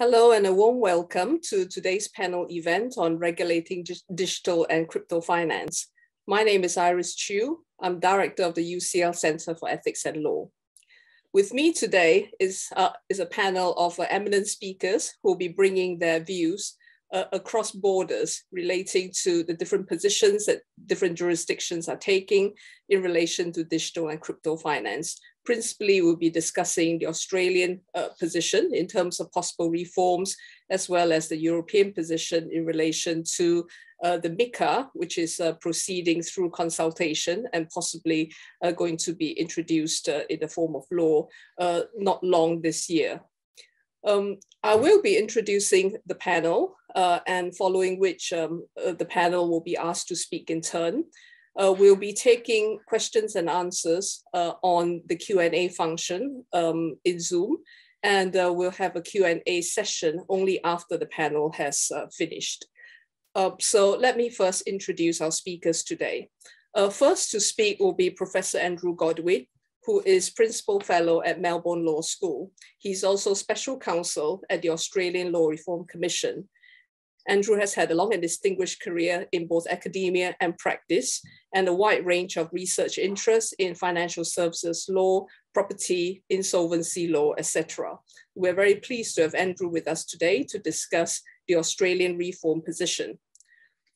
Hello and a warm welcome to today's panel event on regulating digital and crypto finance. My name is Iris Chiu. I'm director of the UCL Center for Ethics and Law. With me today is, uh, is a panel of uh, eminent speakers who will be bringing their views uh, across borders relating to the different positions that different jurisdictions are taking in relation to digital and crypto finance. Principally, we'll be discussing the Australian uh, position in terms of possible reforms, as well as the European position in relation to uh, the MiCA, which is uh, proceeding through consultation and possibly uh, going to be introduced uh, in the form of law uh, not long this year. Um, I will be introducing the panel and following which um, the panel will be asked to speak in turn. Uh, we'll be taking questions and answers uh, on the Q&A function um, in Zoom, and uh, we'll have a Q&A session only after the panel has uh, finished. so let me first introduce our speakers today. first to speak will be Professor Andrew Godwin, who is Principal Fellow at Melbourne Law School. He's also Special Counsel at the Australian Law Reform Commission. Andrew has had a long and distinguished career in both academia and practice, and a wide range of research interests in financial services law, property, insolvency law, etc. We're very pleased to have Andrew with us today to discuss the Australian reform position.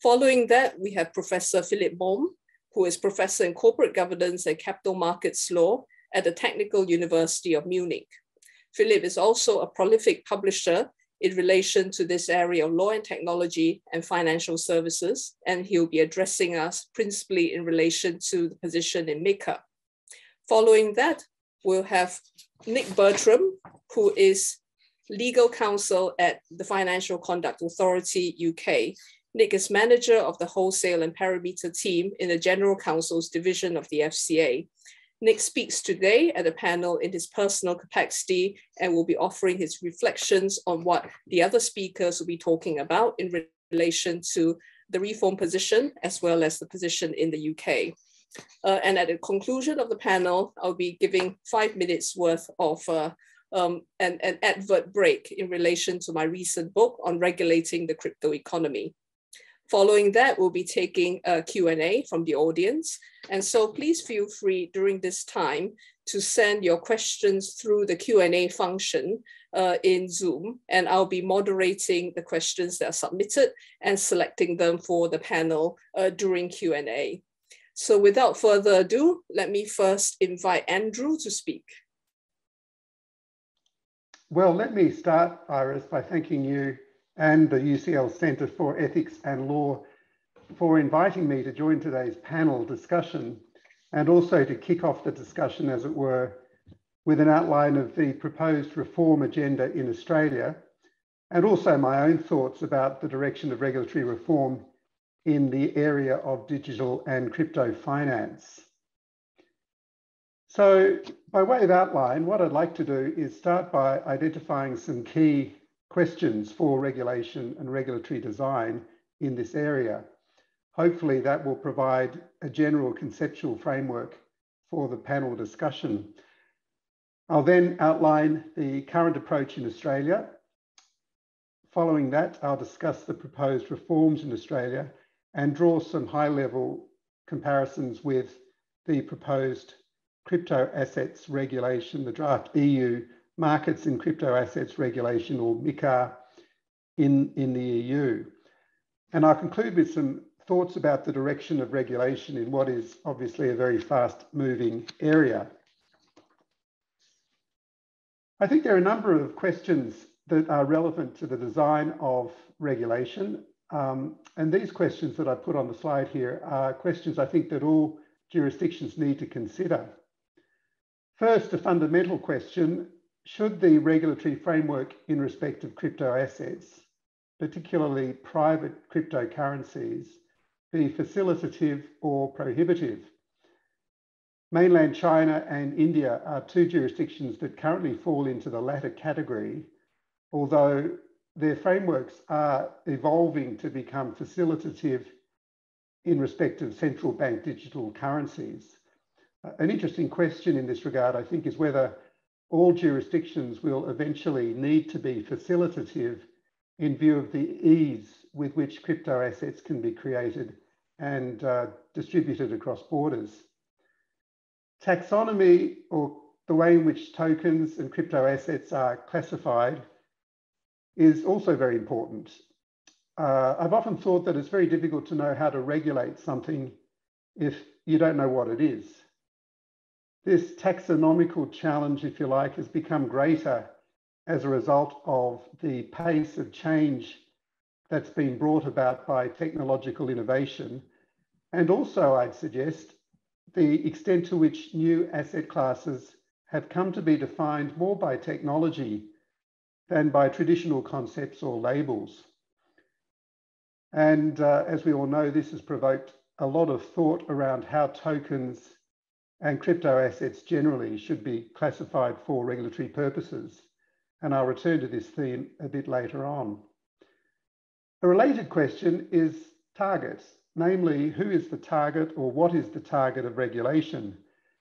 Following that, we have Professor Philipp Maume, who is professor in corporate governance and capital markets law at the Technical University of Munich. Philipp is also a prolific publisher in relation to this area of law and technology and financial services, and he'll be addressing us principally in relation to the position in MiCA. Following that, we'll have Nick Bertram, who is legal counsel at the Financial Conduct Authority UK, Nick is manager of the wholesale and perimeter team in the General Counsel's division of the FCA. Nick speaks today at a panel in his personal capacity and will be offering his reflections on what the other speakers will be talking about in relation to the reform position as well as the position in the UK. Uh, and at the conclusion of the panel, I'll be giving five minutes worth of uh, um, an, an advert break in relation to my recent book on regulating the crypto economy. Following that, we'll be taking a Q&A from the audience. And so please feel free during this time to send your questions through the Q&A function uh, in Zoom, and I'll be moderating the questions that are submitted and selecting them for the panel uh, during Q&A. So without further ado, let me first invite Andrew to speak. Well, let me start, Iris, by thanking you and the UCL Centre for Ethics and Law for inviting me to join today's panel discussion and also to kick off the discussion, as it were, with an outline of the proposed reform agenda in Australia and also my own thoughts about the direction of regulatory reform in the area of digital and crypto finance. So by way of outline, what I'd like to do is start by identifying some key questions for regulation and regulatory design in this area. Hopefully that will provide a general conceptual framework for the panel discussion. I'll then outline the current approach in Australia. Following that, I'll discuss the proposed reforms in Australia and draw some high level comparisons with the proposed crypto assets regulation, the draft EU markets in crypto assets regulation or MiCA in, in the EU. And I'll conclude with some thoughts about the direction of regulation in what is obviously a very fast moving area. I think there are a number of questions that are relevant to the design of regulation. Um, and these questions that I put on the slide here are questions I think that all jurisdictions need to consider. First, a fundamental question should the regulatory framework in respect of crypto assets, particularly private cryptocurrencies, be facilitative or prohibitive? Mainland China and India are two jurisdictions that currently fall into the latter category, although their frameworks are evolving to become facilitative in respect of central bank digital currencies. Uh, an interesting question in this regard, I think, is whether all jurisdictions will eventually need to be facilitative in view of the ease with which crypto assets can be created and uh, distributed across borders. Taxonomy, or the way in which tokens and crypto assets are classified, is also very important. Uh, I've often thought that it's very difficult to know how to regulate something if you don't know what it is. This taxonomical challenge, if you like, has become greater as a result of the pace of change that's been brought about by technological innovation. And also, I'd suggest, the extent to which new asset classes have come to be defined more by technology than by traditional concepts or labels. And uh, as we all know, this has provoked a lot of thought around how tokens and crypto assets generally should be classified for regulatory purposes. And I'll return to this theme a bit later on. A related question is target, namely, who is the target or what is the target of regulation?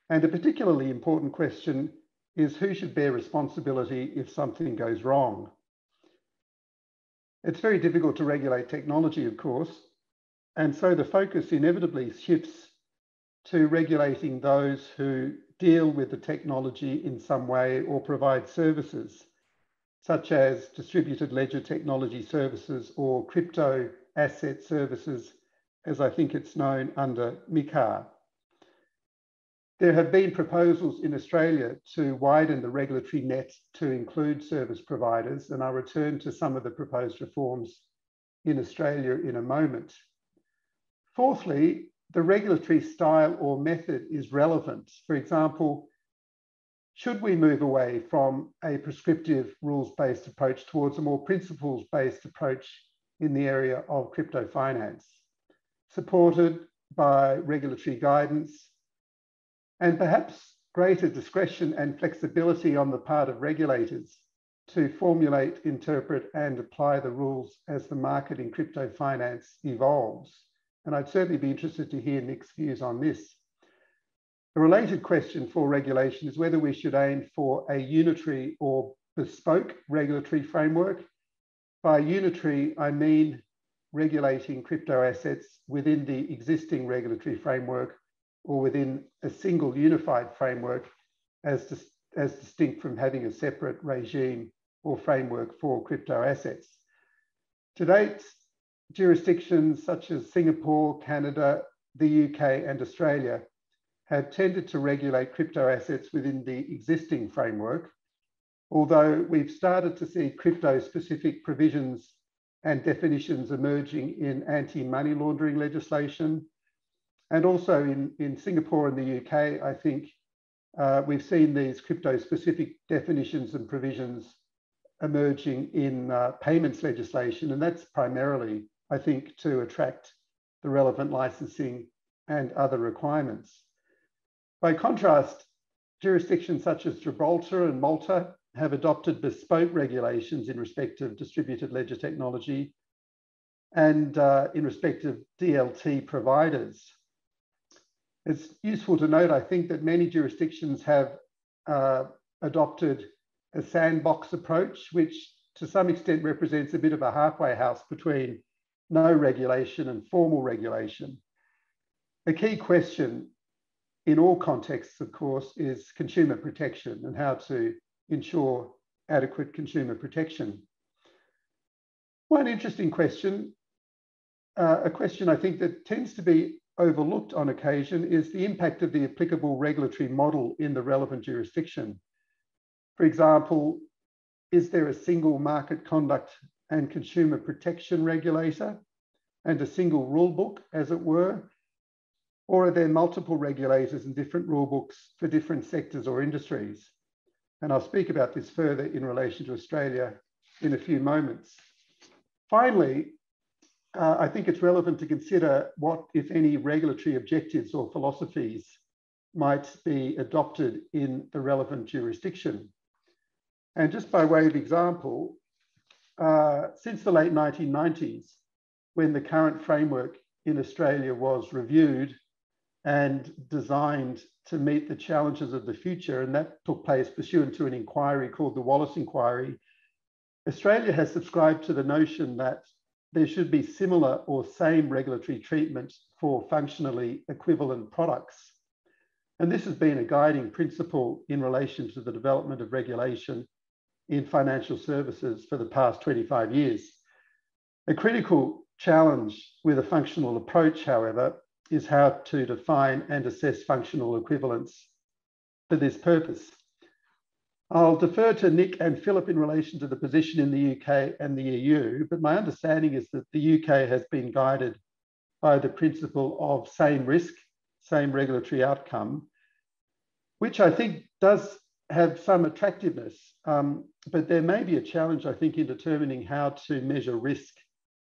And a particularly important question is who should bear responsibility if something goes wrong? It's very difficult to regulate technology, of course, and so the focus inevitably shifts to regulating those who deal with the technology in some way or provide services, such as distributed ledger technology services or crypto asset services, as I think it's known under MiCA. There have been proposals in Australia to widen the regulatory net to include service providers, and I'll return to some of the proposed reforms in Australia in a moment. Fourthly, the regulatory style or method is relevant. For example, should we move away from a prescriptive rules-based approach towards a more principles-based approach in the area of crypto finance, supported by regulatory guidance, and perhaps greater discretion and flexibility on the part of regulators to formulate, interpret, and apply the rules as the market in crypto finance evolves. And I'd certainly be interested to hear Nick's views on this. A related question for regulation is whether we should aim for a unitary or bespoke regulatory framework. By unitary, I mean regulating crypto assets within the existing regulatory framework or within a single unified framework as, dis as distinct from having a separate regime or framework for crypto assets. To date, jurisdictions such as Singapore, Canada, the UK, and Australia have tended to regulate crypto assets within the existing framework, although we've started to see crypto specific provisions and definitions emerging in anti money laundering legislation and also in, in Singapore and the UK, I think uh, we've seen these crypto specific definitions and provisions emerging in uh, payments legislation. And that's primarily, I think, to attract the relevant licensing and other requirements. By contrast, jurisdictions such as Gibraltar and Malta have adopted bespoke regulations in respect of distributed ledger technology and uh, in respect of DLT providers. It's useful to note, I think, that many jurisdictions have uh, adopted a sandbox approach, which to some extent represents a bit of a halfway house between no regulation and formal regulation. A key question in all contexts, of course, is consumer protection and how to ensure adequate consumer protection. One interesting question, uh, a question I think that tends to be overlooked on occasion is the impact of the applicable regulatory model in the relevant jurisdiction. For example, is there a single market conduct and consumer protection regulator and a single rule book, as it were? Or are there multiple regulators and different rule books for different sectors or industries? And I'll speak about this further in relation to Australia in a few moments. Finally, uh, I think it's relevant to consider what, if any, regulatory objectives or philosophies might be adopted in the relevant jurisdiction. And just by way of example, uh, since the late 1990s, when the current framework in Australia was reviewed and designed to meet the challenges of the future, and that took place pursuant to an inquiry called the Wallis Inquiry, Australia has subscribed to the notion that there should be similar or same regulatory treatment for functionally equivalent products. And this has been a guiding principle in relation to the development of regulation in financial services for the past 25 years. A critical challenge with a functional approach, however, is how to define and assess functional equivalence for this purpose. I'll defer to Nick and Philipp in relation to the position in the UK and the EU, but my understanding is that the UK has been guided by the principle of same risk, same regulatory outcome, which I think does have some attractiveness, um, but there may be a challenge, I think, in determining how to measure risk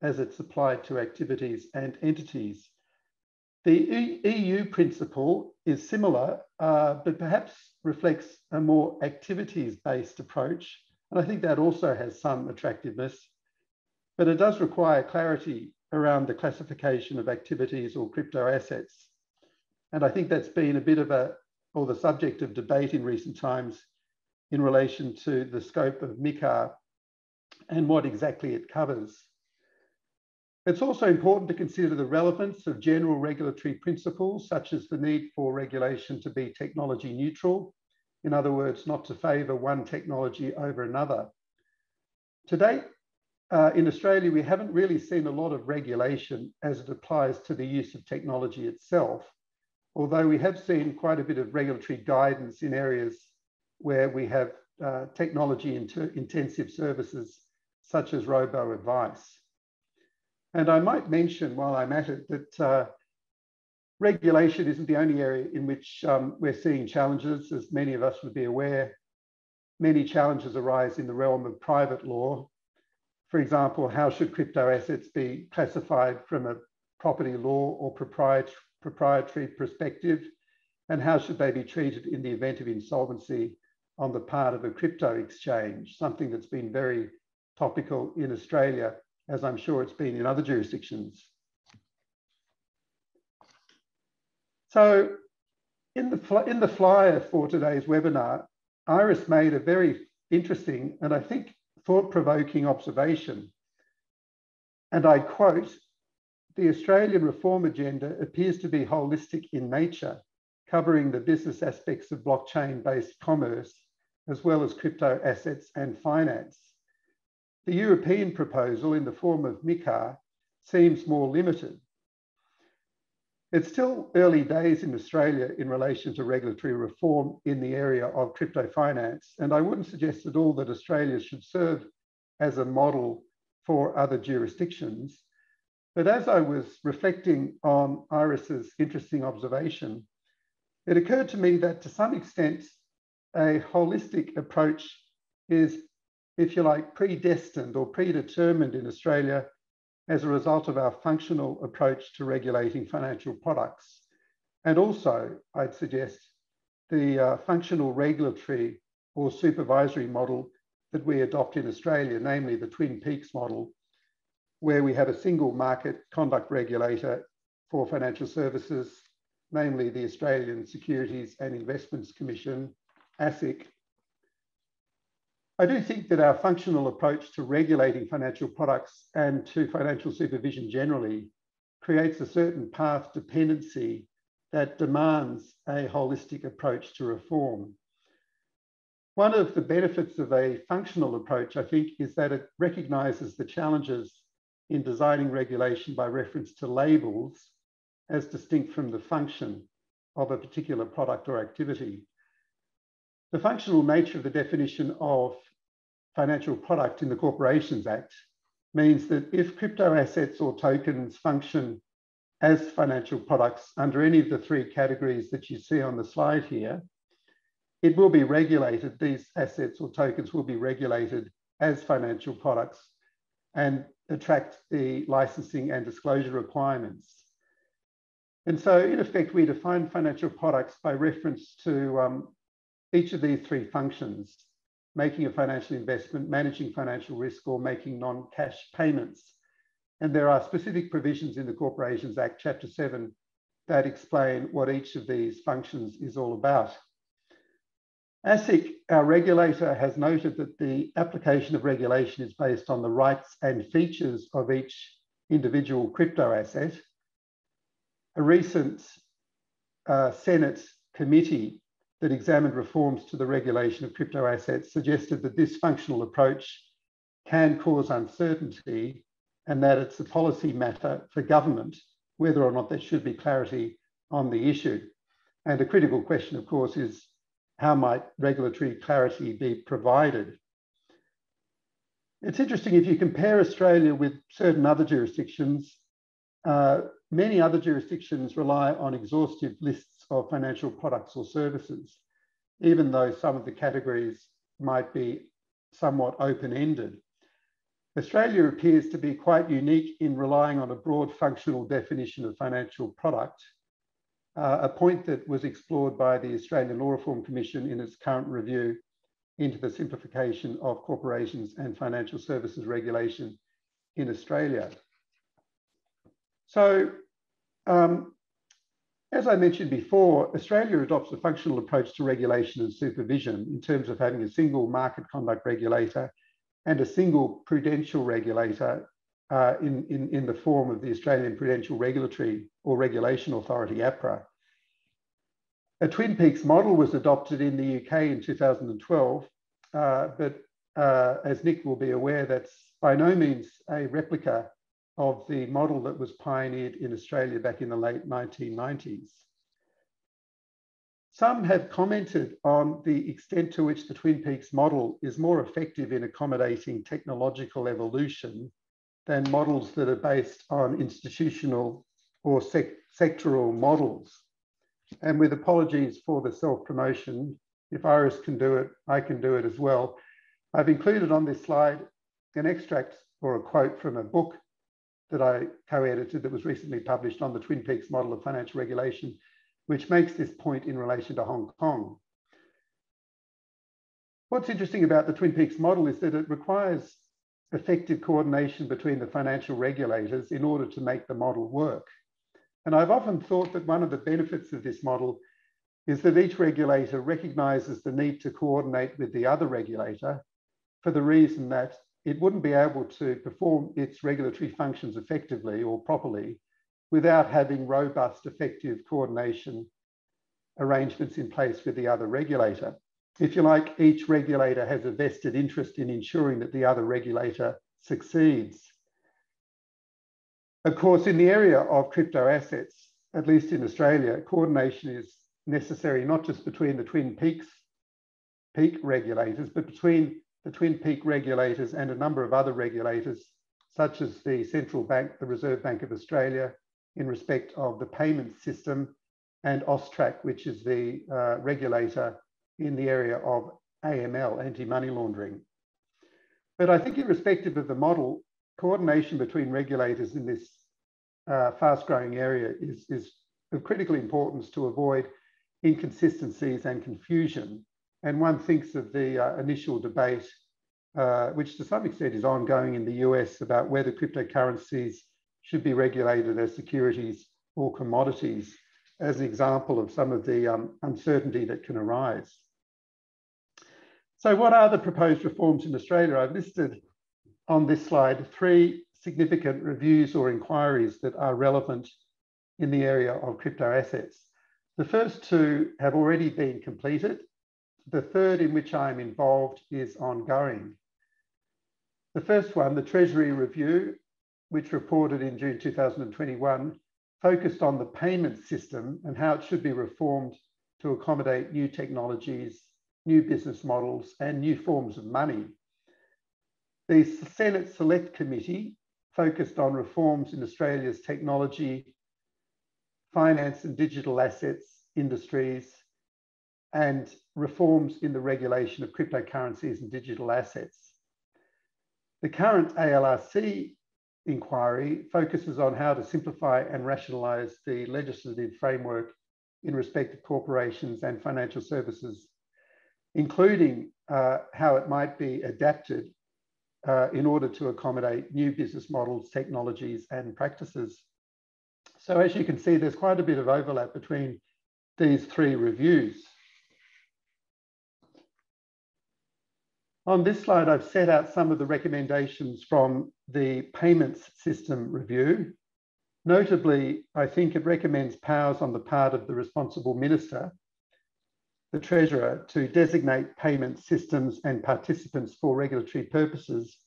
as it's applied to activities and entities. The EU principle is similar, uh, but perhaps reflects a more activities-based approach. And I think that also has some attractiveness, but it does require clarity around the classification of activities or crypto assets. And I think that's been a bit of a, or the subject of debate in recent times in relation to the scope of MiCA and what exactly it covers. It's also important to consider the relevance of general regulatory principles, such as the need for regulation to be technology neutral. In other words, not to favour one technology over another. To date, uh, in Australia, we haven't really seen a lot of regulation as it applies to the use of technology itself, although we have seen quite a bit of regulatory guidance in areas where we have uh, technology intensive services, such as robo-advice. And I might mention while I'm at it that uh, regulation isn't the only area in which um, we're seeing challenges, as many of us would be aware. Many challenges arise in the realm of private law. For example, how should crypto assets be classified from a property law or proprietary perspective? And how should they be treated in the event of insolvency on the part of a crypto exchange, something that's been very topical in Australia as I'm sure it's been in other jurisdictions. So in the, in the flyer for today's webinar, Iris made a very interesting and I think thought-provoking observation. And I quote, the Australian reform agenda appears to be holistic in nature, covering the business aspects of blockchain-based commerce, as well as crypto assets and finance. The European proposal in the form of MiCA seems more limited. It's still early days in Australia in relation to regulatory reform in the area of crypto finance, and I wouldn't suggest at all that Australia should serve as a model for other jurisdictions. But as I was reflecting on Iris's interesting observation, it occurred to me that to some extent, a holistic approach is if you like, predestined or predetermined in Australia as a result of our functional approach to regulating financial products. And also, I'd suggest the uh, functional regulatory or supervisory model that we adopt in Australia, namely the Twin Peaks model, where we have a single market conduct regulator for financial services, namely the Australian Securities and Investments Commission, ASIC, I do think that our functional approach to regulating financial products and to financial supervision generally creates a certain path dependency that demands a holistic approach to reform. One of the benefits of a functional approach, I think, is that it recognizes the challenges in designing regulation by reference to labels as distinct from the function of a particular product or activity. The functional nature of the definition of financial product in the Corporations Act means that if crypto assets or tokens function as financial products under any of the three categories that you see on the slide here, it will be regulated, these assets or tokens will be regulated as financial products and attract the licensing and disclosure requirements. And so in effect, we define financial products by reference to um, each of these three functions, making a financial investment, managing financial risk, or making non-cash payments. And there are specific provisions in the Corporations Act, Chapter 7, that explain what each of these functions is all about. ASIC, our regulator, has noted that the application of regulation is based on the rights and features of each individual crypto asset. A recent uh, Senate committee that examined reforms to the regulation of crypto assets suggested that this functional approach can cause uncertainty and that it's a policy matter for government whether or not there should be clarity on the issue. And a critical question, of course, is how might regulatory clarity be provided? It's interesting if you compare Australia with certain other jurisdictions, uh, many other jurisdictions rely on exhaustive lists of financial products or services, even though some of the categories might be somewhat open-ended. Australia appears to be quite unique in relying on a broad functional definition of financial product, uh, a point that was explored by the Australian Law Reform Commission in its current review into the simplification of corporations and financial services regulation in Australia. So, um, as I mentioned before, Australia adopts a functional approach to regulation and supervision in terms of having a single market conduct regulator and a single prudential regulator uh, in, in, in the form of the Australian Prudential Regulatory or Regulation Authority, APRA. A Twin Peaks model was adopted in the UK in 2012, uh, but uh, as Nick will be aware, that's by no means a replica of the model that was pioneered in Australia back in the late 1990s. Some have commented on the extent to which the Twin Peaks model is more effective in accommodating technological evolution than models that are based on institutional or sec sectoral models. And with apologies for the self-promotion, if Iris can do it, I can do it as well. I've included on this slide an extract or a quote from a book that I co-edited that was recently published on the Twin Peaks model of financial regulation which makes this point in relation to Hong Kong. What's interesting about the Twin Peaks model is that it requires effective coordination between the financial regulators in order to make the model work. And I've often thought that one of the benefits of this model is that each regulator recognizes the need to coordinate with the other regulator for the reason that it wouldn't be able to perform its regulatory functions effectively or properly without having robust, effective coordination arrangements in place with the other regulator. If you like, each regulator has a vested interest in ensuring that the other regulator succeeds. Of course, in the area of crypto assets, at least in Australia, coordination is necessary not just between the Twin Peaks peak regulators, but between the Twin Peak regulators and a number of other regulators, such as the Central Bank, the Reserve Bank of Australia, in respect of the payment system and AUSTRAC, which is the uh, regulator in the area of AML, anti-money laundering. But I think irrespective of the model, coordination between regulators in this uh, fast-growing area is, is of critical importance to avoid inconsistencies and confusion. And one thinks of the uh, initial debate, uh, which to some extent is ongoing in the US about whether cryptocurrencies should be regulated as securities or commodities as an example of some of the um, uncertainty that can arise. So what are the proposed reforms in Australia? I've listed on this slide three significant reviews or inquiries that are relevant in the area of crypto assets. The first two have already been completed. The third in which I am involved is ongoing. The first one, the Treasury Review, which reported in June 2021, focused on the payment system and how it should be reformed to accommodate new technologies, new business models, and new forms of money. The Senate Select Committee focused on reforms in Australia's technology, finance and digital assets industries, and reforms in the regulation of cryptocurrencies and digital assets. The current ALRC inquiry focuses on how to simplify and rationalise the legislative framework in respect of corporations and financial services, including uh, how it might be adapted uh, in order to accommodate new business models, technologies, and practices. So as you can see, there's quite a bit of overlap between these three reviews. On this slide, I've set out some of the recommendations from the payments system review. Notably, I think it recommends powers on the part of the responsible minister, the treasurer, to designate payment systems and participants for regulatory purposes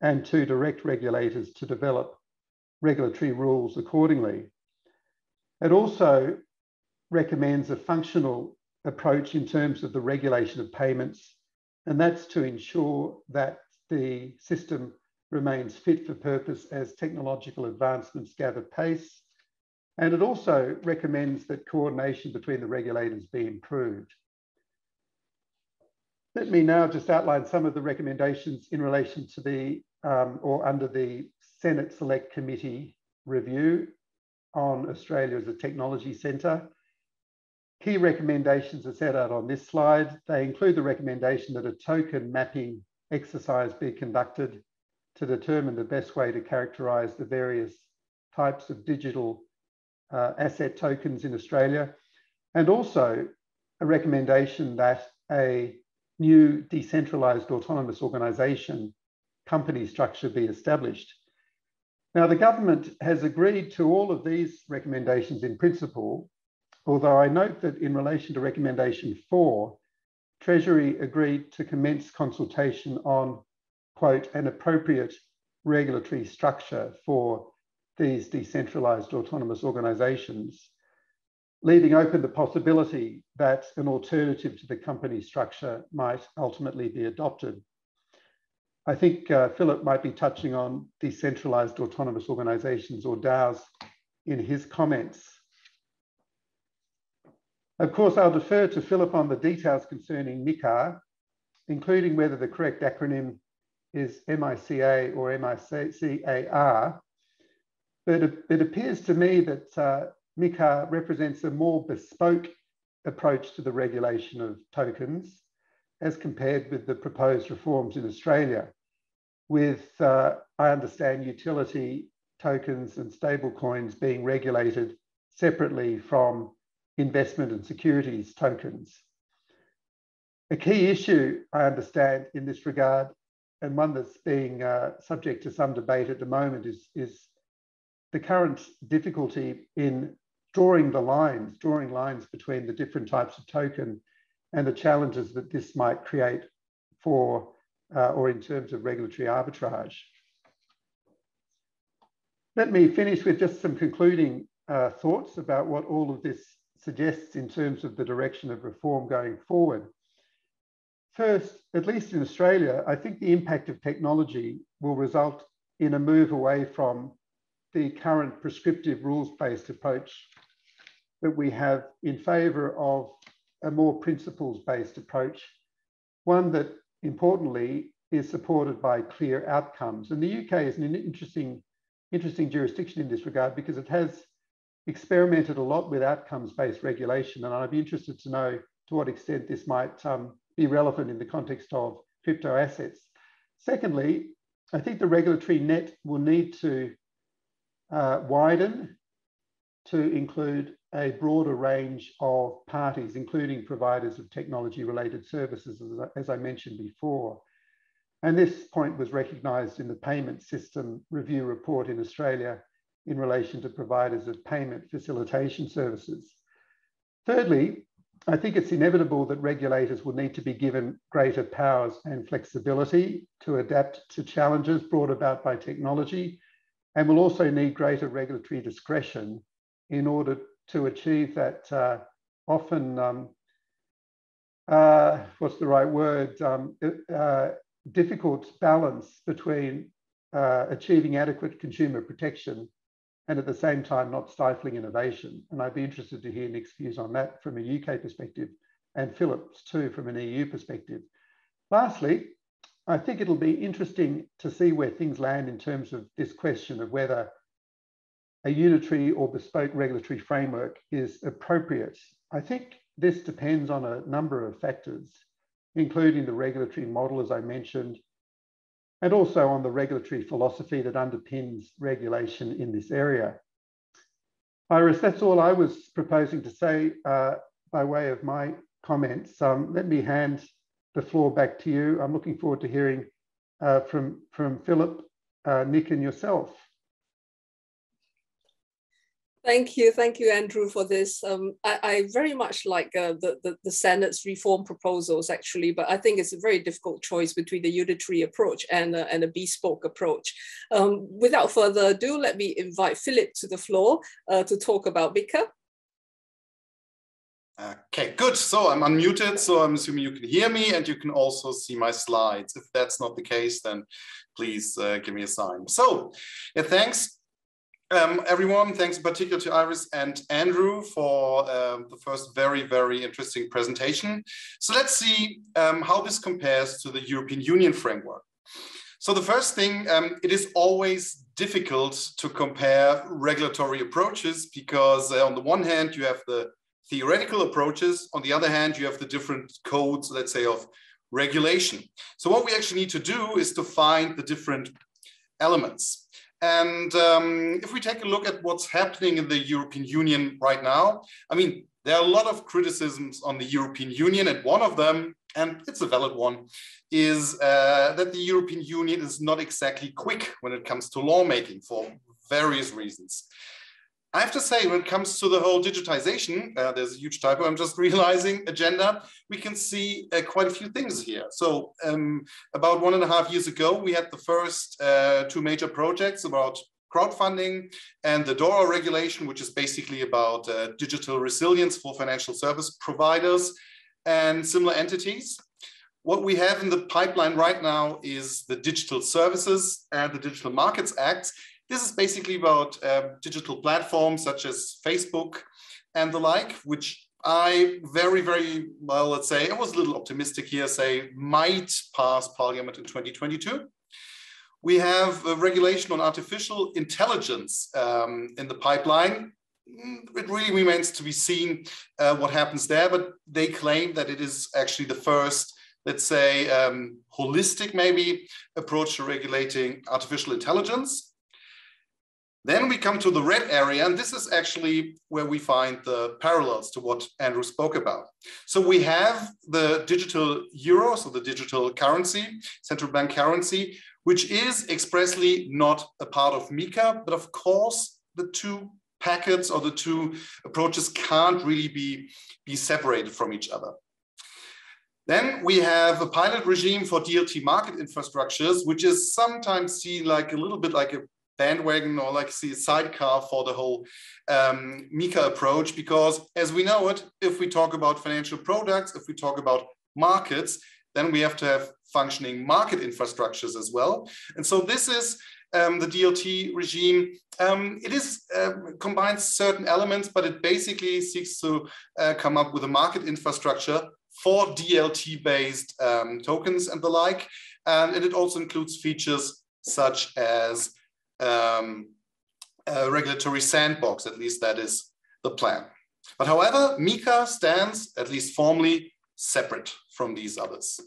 and to direct regulators to develop regulatory rules accordingly. It also recommends a functional approach in terms of the regulation of payments, and that's to ensure that the system remains fit for purpose as technological advancements gather pace. And it also recommends that coordination between the regulators be improved. Let me now just outline some of the recommendations in relation to the, um, or under the Senate Select Committee review on Australia as a technology centre. Key recommendations are set out on this slide. They include the recommendation that a token mapping exercise be conducted to determine the best way to characterise the various types of digital uh, asset tokens in Australia, and also a recommendation that a new decentralised autonomous organisation company structure be established now, the government has agreed to all of these recommendations in principle, although I note that in relation to recommendation four, Treasury agreed to commence consultation on, quote, an appropriate regulatory structure for these decentralised autonomous organisations, leaving open the possibility that an alternative to the company structure might ultimately be adopted. I think uh, Philipp might be touching on decentralized autonomous organizations or DAOs in his comments. Of course, I'll defer to Philipp on the details concerning MICAR, including whether the correct acronym is MICA or MICAR. But it, appears to me that uh, MICAR represents a more bespoke approach to the regulation of tokens as compared with the proposed reforms in Australia, with, uh, I understand, utility tokens and stable coins being regulated separately from investment and securities tokens. A key issue, I understand, in this regard, and one that's being uh, subject to some debate at the moment, is, is the current difficulty in drawing the lines, drawing lines between the different types of token and the challenges that this might create for uh, or in terms of regulatory arbitrage. Let me finish with just some concluding uh, thoughts about what all of this suggests in terms of the direction of reform going forward. First, at least in Australia, I think the impact of technology will result in a move away from the current prescriptive rules-based approach that we have in favour of a more principles-based approach, one that importantly is supported by clear outcomes. And the UK is an interesting, interesting jurisdiction in this regard because it has experimented a lot with outcomes-based regulation. And I'd be interested to know to what extent this might um, be relevant in the context of crypto assets. Secondly, I think the regulatory net will need to uh, widen to include a broader range of parties, including providers of technology related services, as I mentioned before. And this point was recognised in the payment system review report in Australia in relation to providers of payment facilitation services. Thirdly, I think it's inevitable that regulators will need to be given greater powers and flexibility to adapt to challenges brought about by technology, and will also need greater regulatory discretion in order to achieve that uh, often, um, uh, what's the right word, um, uh, difficult balance between uh, achieving adequate consumer protection and at the same time not stifling innovation. And I'd be interested to hear Nick's views on that from a UK perspective and Philipp's too from an EU perspective. Lastly, I think it'll be interesting to see where things land in terms of this question of whether a unitary or bespoke regulatory framework is appropriate. I think this depends on a number of factors, including the regulatory model, as I mentioned, and also on the regulatory philosophy that underpins regulation in this area. Iris, that's all I was proposing to say uh, by way of my comments. Um, let me hand the floor back to you. I'm looking forward to hearing uh, from, from Philipp, uh, Nick and yourself. Thank you, thank you, Andrew, for this. Um, I, I, very much like uh, the, the, the Senate's reform proposals, actually, but I think it's a very difficult choice between the unitary approach and, uh, and a bespoke approach. Um, without further ado, let me invite Philipp to the floor uh, to talk about MiCA. Okay, good. So I'm unmuted, so I'm assuming you can hear me and you can also see my slides. If that's not the case, then please uh, give me a sign. So, yeah, thanks um, everyone, thanks in particular to Iris and Andrew for um, the first very, very interesting presentation. So let's see um, how this compares to the European Union framework. So the first thing, um, it is always difficult to compare regulatory approaches because uh, on the one hand, you have the theoretical approaches. On the other hand, you have the different codes, let's say, of regulation. So what we actually need to do is to find the different elements. And um, if we take a look at what's happening in the European Union right now, I mean, there are a lot of criticisms on the European Union, and one of them, and it's a valid one, is uh, that the European Union is not exactly quick when it comes to lawmaking for various reasons. I have to say, when it comes to the whole digitization, uh, there's a huge typo, I'm just realizing, agenda, we can see uh, quite a few things here. So um, about one and a half years ago, we had the first uh, two major projects about crowdfunding and the DORA regulation, which is basically about uh, digital resilience for financial service providers and similar entities. What we have in the pipeline right now is the Digital Services and the Digital Markets Act, this is basically about uh, digital platforms such as Facebook and the like, which I very, very well, let's say, I was a little optimistic here, say might pass parliament in 2022. We have a regulation on artificial intelligence um, in the pipeline. Mm, it really remains to be seen uh, what happens there, but they claim that it is actually the first, let's say, um, holistic maybe approach to regulating artificial intelligence. Then we come to the red area, and this is actually where we find the parallels to what Andrew spoke about. So we have the digital euro, so the digital currency, central bank currency, which is expressly not a part of MiCA, but of course the two packets or the two approaches can't really be, be separated from each other. Then we have a pilot regime for DLT market infrastructures, which is sometimes seen like a little bit like a bandwagon or like see a sidecar for the whole um, MiCA approach because as we know it, if we talk about financial products, if we talk about markets, then we have to have functioning market infrastructures as well. And so this is um, the DLT regime. Um, it is um, combines certain elements, but it basically seeks to uh, come up with a market infrastructure for DLT-based um, tokens and the like. And it also includes features such as um, regulatory sandbox, at least that is the plan. But however, MiCA stands, at least formally, separate from these others.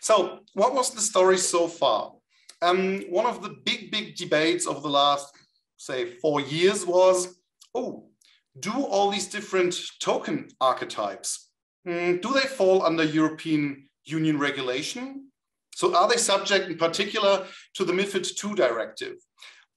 So what was the story so far? Um, one of the big, big debates of the last, say, four years was, oh, do all these different token archetypes, mm, do they fall under European Union regulation? So are they subject in particular to the MIFID II directive?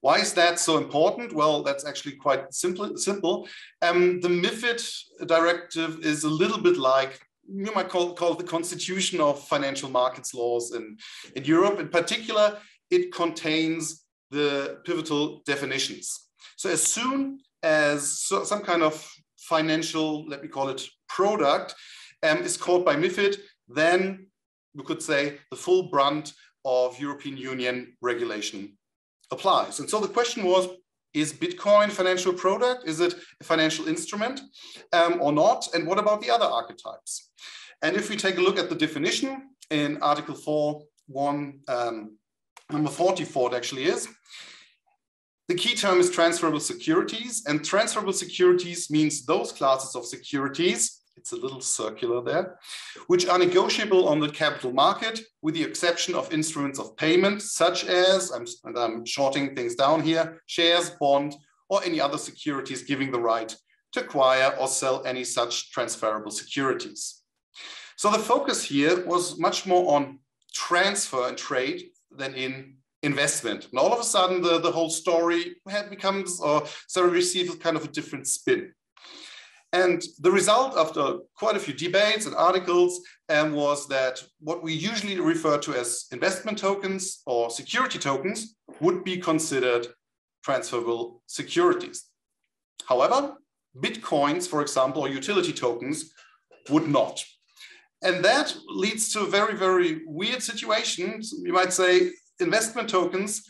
Why is that so important? Well, that's actually quite simple. simple. Um, the MIFID directive is a little bit like you might call, call the constitution of financial markets laws in, in Europe. In particular, it contains the pivotal definitions. So as soon as so, some kind of financial, let me call it product, um, is called by MIFID, then we could say the full brunt of European Union regulation applies. And so the question was, is Bitcoin financial product? Is it a financial instrument um, or not? And what about the other archetypes? And if we take a look at the definition in Article 4, 1, um, number 44 it actually is, the key term is transferable securities and transferable securities means those classes of securities it's a little circular there, which are negotiable on the capital market with the exception of instruments of payment, such as, I'm, and I'm shorting things down here, shares, bond, or any other securities giving the right to acquire or sell any such transferable securities. So the focus here was much more on transfer and trade than in investment. And all of a sudden, the, the whole story becomes, or so receives kind of a different spin. And the result after quite a few debates and articles um, was that what we usually refer to as investment tokens or security tokens would be considered transferable securities. However, Bitcoins, for example, or utility tokens would not. And that leads to a very, very weird situation. You might say investment tokens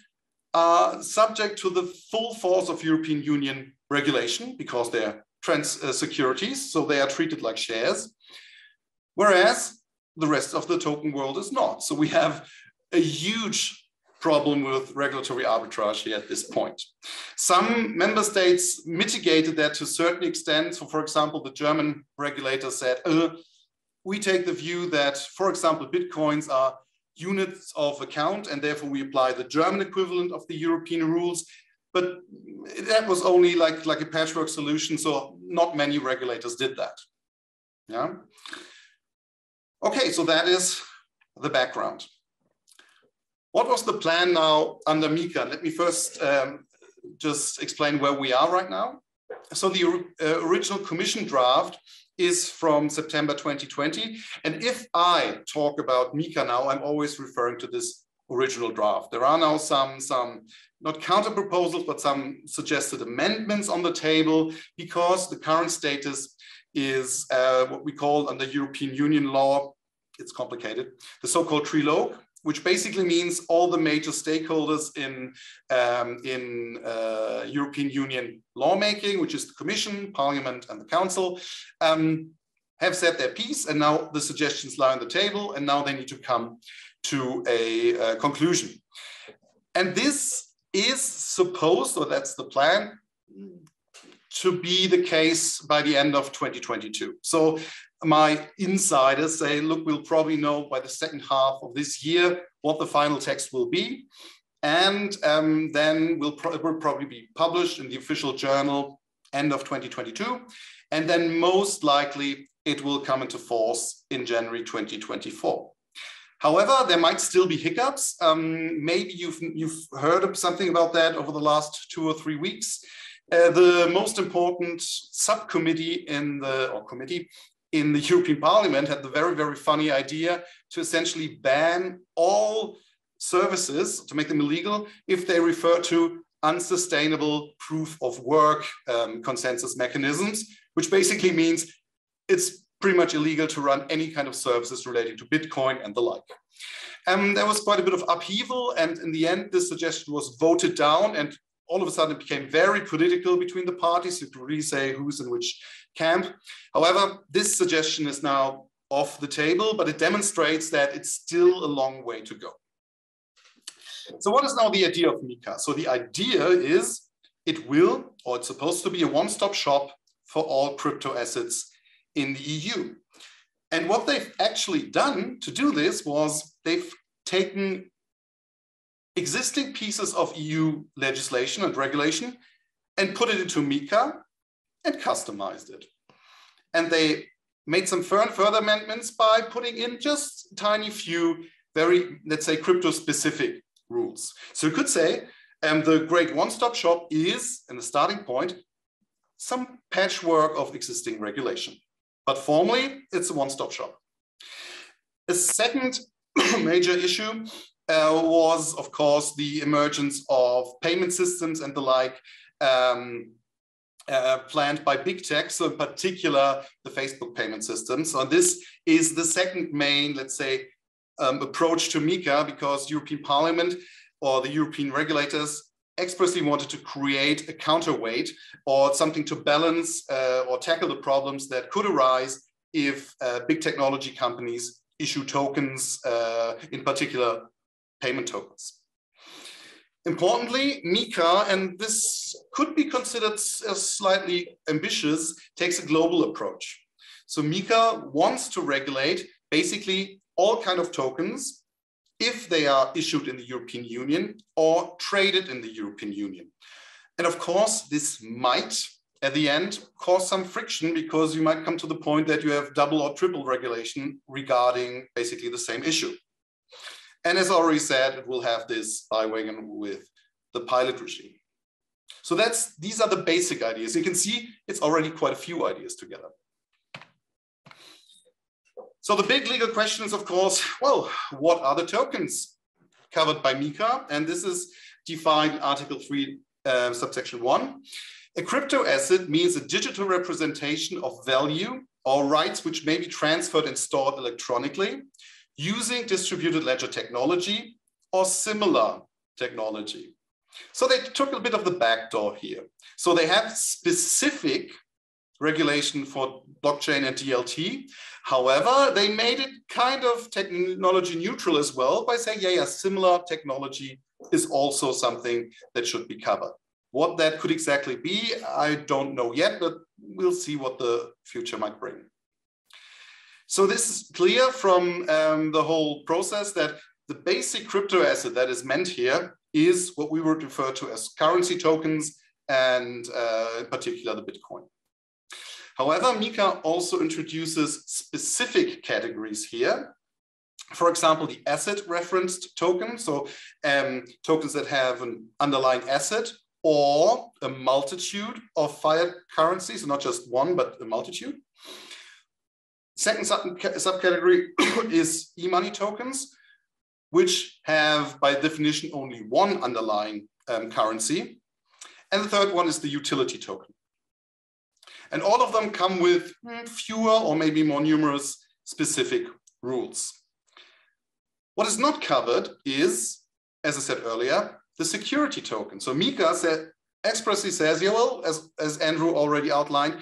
are subject to the full force of European Union regulation because they're trans uh, securities, so they are treated like shares, whereas the rest of the token world is not. So we have a huge problem with regulatory arbitrage here at this point. Some member states mitigated that to a certain extent. So for example, the German regulator said, uh, we take the view that, for example, Bitcoins are units of account and therefore we apply the German equivalent of the European rules. But that was only like, like a patchwork solution. So not many regulators did that. Yeah. Okay, so that is the background. What was the plan now under MiCA? Let me first um, just explain where we are right now. So the uh, original commission draft is from September 2020. And if I talk about MiCA now, I'm always referring to this original draft. There are now some, some not counter proposals, but some suggested amendments on the table because the current status is uh, what we call under European Union law, it's complicated, the so-called trilogue, which basically means all the major stakeholders in, um, in uh, European Union lawmaking, which is the Commission, Parliament, and the Council, um, have said their piece, and now the suggestions lie on the table, and now they need to come to a, a conclusion. And this is supposed, or that's the plan, to be the case by the end of 2022. So my insiders say, look, we'll probably know by the second half of this year what the final text will be. And um, then will pro will probably be published in the official journal end of 2022. And then most likely it will come into force in January 2024. However, there might still be hiccups. Um, maybe you've, you've heard something about that over the last two or three weeks. Uh, the most important subcommittee in the, or committee in the European Parliament had the very, very funny idea to essentially ban all services, to make them illegal, if they refer to unsustainable proof of work um, consensus mechanisms, which basically means it's pretty much illegal to run any kind of services relating to Bitcoin and the like. Um, there was quite a bit of upheaval, and in the end, this suggestion was voted down, and all of a sudden it became very political between the parties. You could really say who's in which camp. However, this suggestion is now off the table, but it demonstrates that it's still a long way to go. So what is now the idea of MiCA? So the idea is it will, or it's supposed to be a one-stop shop for all crypto assets in the EU. And what they've actually done to do this was they've taken existing pieces of EU legislation and regulation and put it into MiCA and customized it. And they made some further amendments by putting in just tiny few very, let's say, crypto specific rules. So you could say um, the great one-stop shop is, in the starting point, some patchwork of existing regulation. But formally, it's a one-stop shop. A second major issue uh, was, of course, the emergence of payment systems and the like um, uh, planned by big tech, so in particular, the Facebook payment system. So this is the second main, let's say, um, approach to MiCA because European Parliament or the European regulators expressly wanted to create a counterweight or something to balance uh, or tackle the problems that could arise if uh, big technology companies issue tokens, uh, in particular payment tokens. Importantly, MiCA, and this could be considered as slightly ambitious, takes a global approach. So MiCA wants to regulate basically all kind of tokens if they are issued in the European Union or traded in the European Union. And of course, this might at the end cause some friction because you might come to the point that you have double or triple regulation regarding basically the same issue. And as already said, it will have this wagon with the pilot regime. So that's these are the basic ideas. You can see it's already quite a few ideas together. So the big legal question is, of course, well, what are the tokens covered by MiCA? And this is defined in Article 3, uh, subsection 1. A crypto asset means a digital representation of value or rights which may be transferred and stored electronically using distributed ledger technology or similar technology. So they took a bit of the back door here. So they have specific regulation for blockchain and DLT. However, they made it kind of technology neutral as well by saying, yeah, yeah, similar technology is also something that should be covered. What that could exactly be, I don't know yet, but we'll see what the future might bring. So this is clear from um, the whole process that the basic crypto asset that is meant here is what we would refer to as currency tokens and uh, in particular the Bitcoin. However, MiCA also introduces specific categories here. For example, the asset referenced token, so um, tokens that have an underlying asset or a multitude of fiat currencies, so not just one, but a multitude. Second sub subcategory is e-money tokens, which have by definition only one underlying um, currency. And the third one is the utility token. And all of them come with hmm, fewer or maybe more numerous specific rules. What is not covered is, as I said earlier, the security token. So MiCA said, expressly says, yeah, well, as, as Andrew already outlined,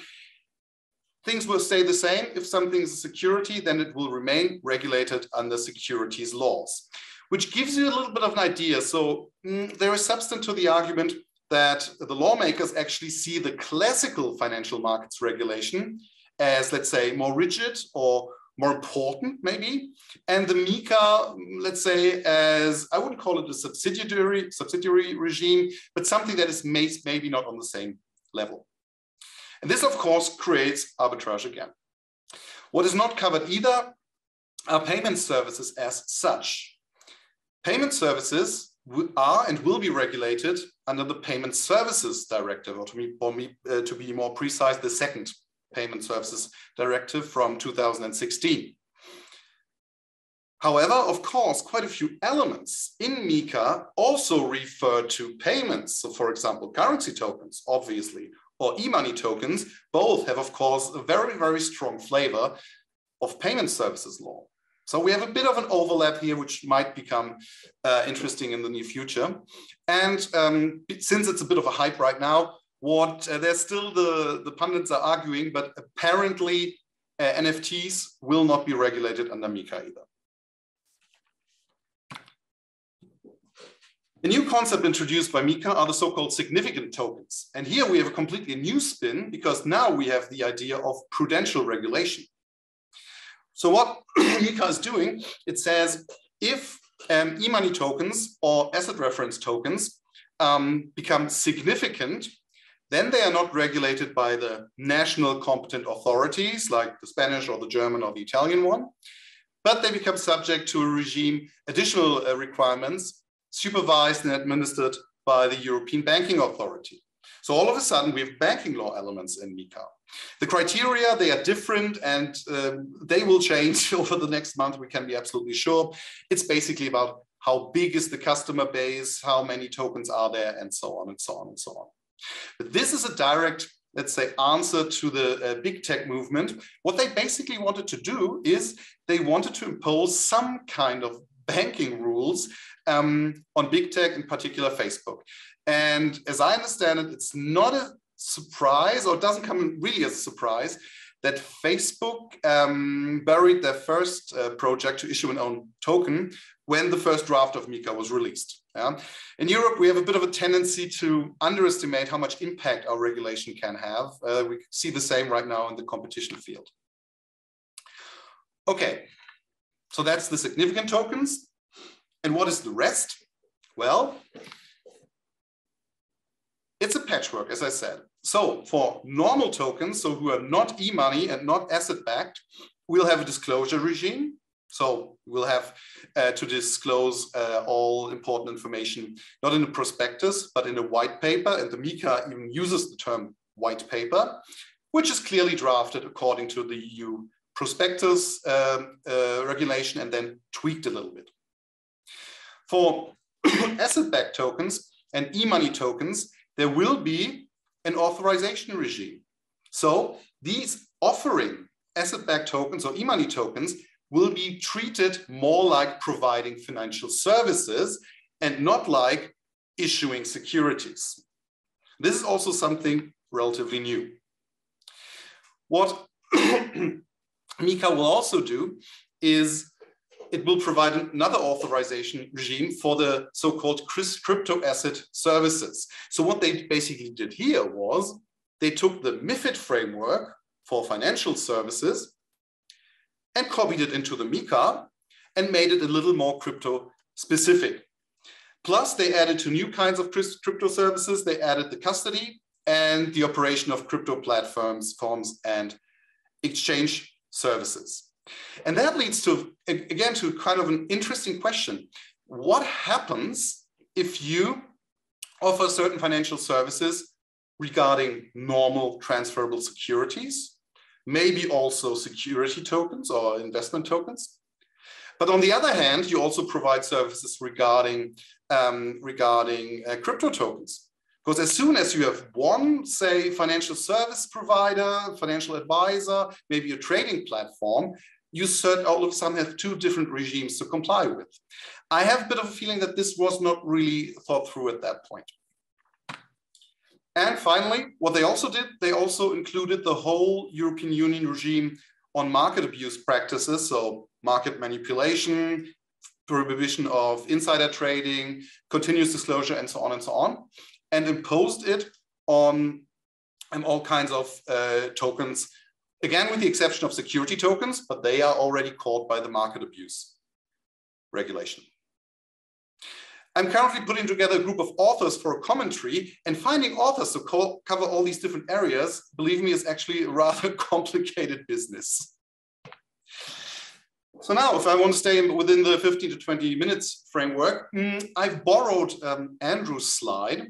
things will stay the same. If something is a security, then it will remain regulated under securities laws, which gives you a little bit of an idea. So mm, there is substance to the argument that the lawmakers actually see the classical financial markets regulation as, let's say, more rigid or more important, maybe, and the MiCA, let's say, as I wouldn't call it a subsidiary subsidiary regime, but something that is maybe not on the same level. And this, of course, creates arbitrage again. What is not covered either are payment services as such. Payment services are and will be regulated under the Payment Services Directive, or to be, or me, uh, to be more precise, the second Payment Services Directive from 2016. However, of course, quite a few elements in MiCA also refer to payments. So for example, currency tokens, obviously, or e-money tokens, both have, of course, a very, very strong flavor of payment services law. So we have a bit of an overlap here, which might become uh, interesting in the near future. And um, since it's a bit of a hype right now, what uh, there's still the, the pundits are arguing, but apparently uh, NFTs will not be regulated under MiCA either. A new concept introduced by MiCA are the so-called significant tokens. And here we have a completely new spin because now we have the idea of prudential regulation. So what MiCA is doing, it says if um, e-money tokens or asset reference tokens um, become significant, then they are not regulated by the national competent authorities like the Spanish or the German or the Italian one, but they become subject to a regime additional uh, requirements supervised and administered by the European Banking Authority. So all of a sudden, we have banking law elements in MiCA. The criteria, they are different and um, they will change over the next month, we can be absolutely sure. It's basically about how big is the customer base, how many tokens are there, and so on and so on and so on. But this is a direct, let's say, answer to the uh, big tech movement. What they basically wanted to do is they wanted to impose some kind of banking rules um, on big tech, in particular Facebook. And as I understand it, it's not a surprise or it doesn't come really as a surprise that Facebook um, buried their first uh, project to issue an own token when the first draft of MiCA was released. Yeah? In Europe, we have a bit of a tendency to underestimate how much impact our regulation can have. Uh, we see the same right now in the competition field. Okay, so that's the significant tokens. And what is the rest? Well, it's a patchwork, as I said. So for normal tokens, so who are not e-money and not asset-backed, we'll have a disclosure regime. So we'll have uh, to disclose uh, all important information, not in a prospectus, but in a white paper. And the MiCA even uses the term white paper, which is clearly drafted according to the EU prospectus um, uh, regulation and then tweaked a little bit. For asset-backed tokens and e-money tokens, there will be an authorization regime. So these offering asset-backed tokens or e-money tokens will be treated more like providing financial services and not like issuing securities. This is also something relatively new. What MiCA will also do is it will provide another authorization regime for the so-called crypto asset services. So what they basically did here was they took the MIFID framework for financial services and copied it into the MiCA and made it a little more crypto specific. Plus they added two new kinds of crypto services. They added the custody and the operation of crypto platforms, forms and exchange services. And that leads to, again, to kind of an interesting question. What happens if you offer certain financial services regarding normal transferable securities, maybe also security tokens or investment tokens? But on the other hand, you also provide services regarding, um, regarding uh, crypto tokens. Because as soon as you have one, say, financial service provider, financial advisor, maybe a trading platform, you cert all of a sudden have two different regimes to comply with. I have a bit of a feeling that this was not really thought through at that point. And finally, what they also did, they also included the whole European Union regime on market abuse practices, so market manipulation, prohibition of insider trading, continuous disclosure, and so on and so on, and imposed it on um, all kinds of uh, tokens Again, with the exception of security tokens, but they are already caught by the market abuse regulation. I'm currently putting together a group of authors for a commentary and finding authors to cover all these different areas, believe me, is actually a rather complicated business. So now, if I want to stay within the 15 to 20 minutes framework, mm, I've borrowed um, Andrew's slide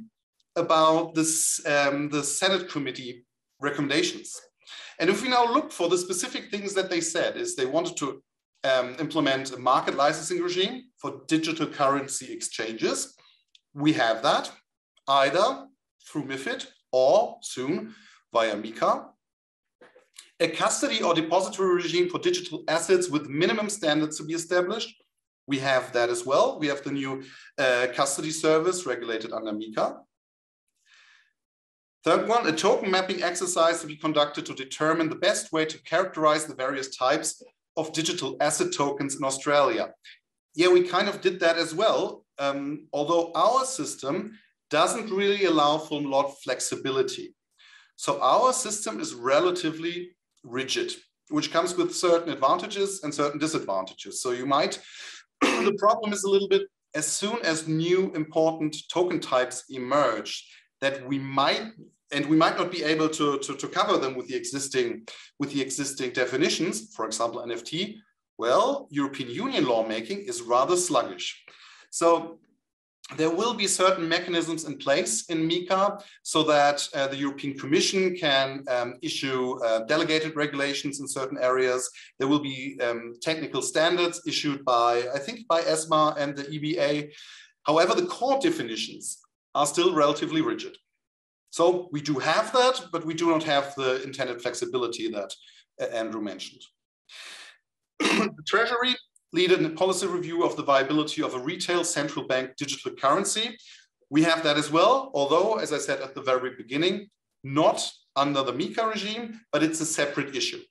about this, um, the Senate committee recommendations. And if we now look for the specific things that they said is they wanted to um, implement a market licensing regime for digital currency exchanges. We have that either through MIFID or soon via MiCA. A custody or depository regime for digital assets with minimum standards to be established. We have that as well. We have the new uh, custody service regulated under MiCA. Third one, a token mapping exercise to be conducted to determine the best way to characterize the various types of digital asset tokens in Australia. Yeah, we kind of did that as well, um, although our system doesn't really allow for a lot of flexibility. So our system is relatively rigid, which comes with certain advantages and certain disadvantages. So you might, the problem is a little bit, as soon as new important token types emerge, that we might and we might not be able to, to, to, cover them with the existing with the existing definitions, for example, NFT. Well, European Union lawmaking is rather sluggish. So there will be certain mechanisms in place in MiCA so that uh, the European Commission can um, issue uh, delegated regulations in certain areas. There will be um, technical standards issued by, I think, by ESMA and the EBA. However, the core definitions are still relatively rigid. So we do have that, but we do not have the intended flexibility that uh, Andrew mentioned. the Treasury led a policy review of the viability of a retail central bank digital currency. We have that as well, although, as I said at the very beginning, not under the MiCA regime, but it's a separate issue.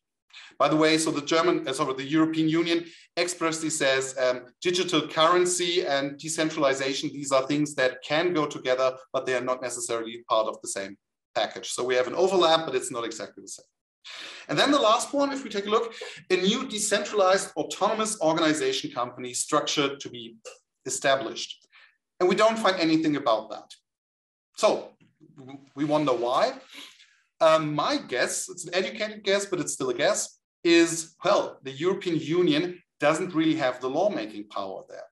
By the way, so the German, uh, sorry, the European Union expressly says um, digital currency and decentralization, these are things that can go together, but they are not necessarily part of the same package. So we have an overlap, but it's not exactly the same. And then the last one, if we take a look, a new decentralized autonomous organization company structured to be established. And we don't find anything about that. So we wonder why. Um, my guess, it's an educated guess, but it's still a guess, is well, the European Union doesn't really have the lawmaking power there.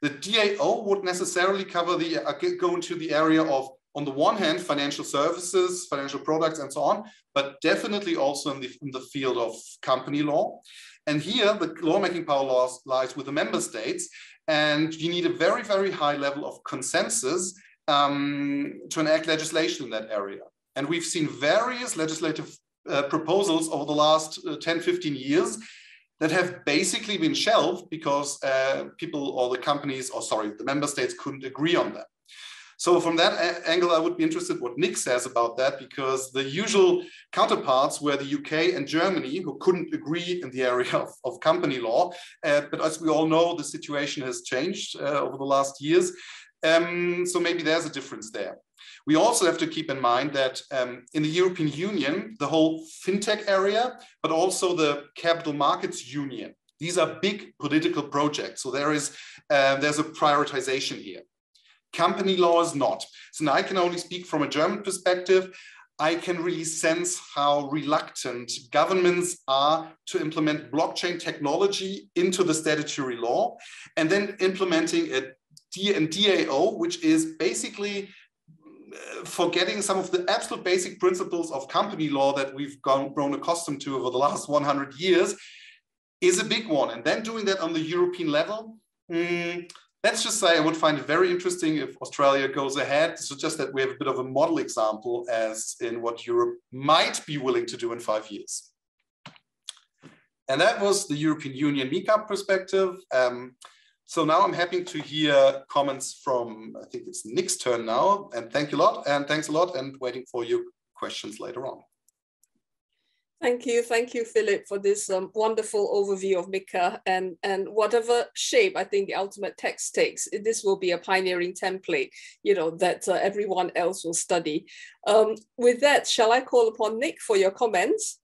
The DAO would necessarily cover the, uh, go into the area of, on the one hand, financial services, financial products, and so on, but definitely also in the, in the field of company law. And here, the lawmaking power laws lies with the member states, and you need a very, very high level of consensus um, to enact legislation in that area. And we've seen various legislative uh, proposals over the last uh, 10, 15 years that have basically been shelved because uh, people or the companies, or sorry, the member states couldn't agree on them. So from that angle, I would be interested what Nick says about that, because the usual counterparts were the UK and Germany, who couldn't agree in the area of, of company law. Uh, but as we all know, the situation has changed uh, over the last years. Um, so maybe there's a difference there. We also have to keep in mind that um, in the European Union, the whole fintech area, but also the capital markets union, these are big political projects. So there is uh, there's a prioritization here. Company law is not. So now I can only speak from a German perspective. I can really sense how reluctant governments are to implement blockchain technology into the statutory law and then implementing a DAO, which is basically forgetting some of the absolute basic principles of company law that we've gone, grown accustomed to over the last 100 years is a big one. And then doing that on the European level, mm, let's just say I would find it very interesting if Australia goes ahead. So just that we have a bit of a model example as in what Europe might be willing to do in five years. And that was the European Union MiCA perspective. Um, so now I'm happy to hear comments from, I think it's Nick's turn now. And thank you a lot. And thanks a lot and waiting for your questions later on. Thank you, thank you, Philipp, for this um, wonderful overview of MiCA and, and whatever shape I think the ultimate text takes, this will be a pioneering template, you know, that uh, everyone else will study. Um, with that, shall I call upon Nick for your comments?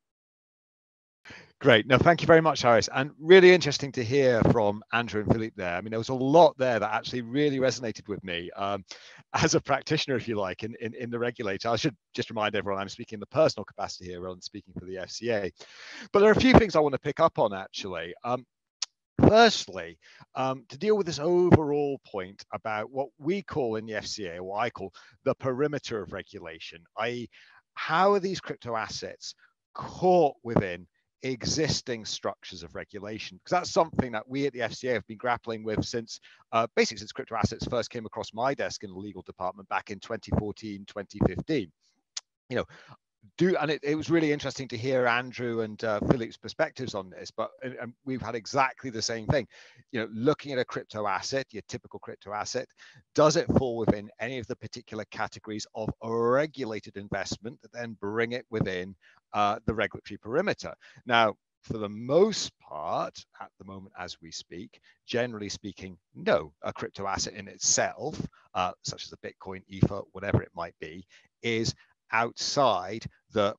Great. No, thank you very much, Iris. And really interesting to hear from Andrew and Philippe there. I mean, there was a lot there that actually really resonated with me um, as a practitioner, if you like, in, in, in, the regulator. I should just remind everyone I'm speaking in the personal capacity here rather than speaking for the FCA. But there are a few things I want to pick up on actually. Um, Firstly, um, to deal with this overall point about what we call in the FCA, what I call the perimeter of regulation, i.e., how are these crypto assets caught within existing structures of regulation because that's something that we at the FCA have been grappling with since uh, basically since crypto assets first came across my desk in the legal department back in 2014 2015 you know do and it, it was really interesting to hear andrew and uh, philipp's perspectives on this but and, and we've had exactly the same thing. You know looking at a crypto asset your typical crypto asset does it fall within any of the particular categories of a regulated investment that then bring it within uh, the regulatory perimeter? Now for the most part at the moment as we speak generally speaking no. A crypto asset in itself uh, such as a bitcoin ether whatever it might be is outside the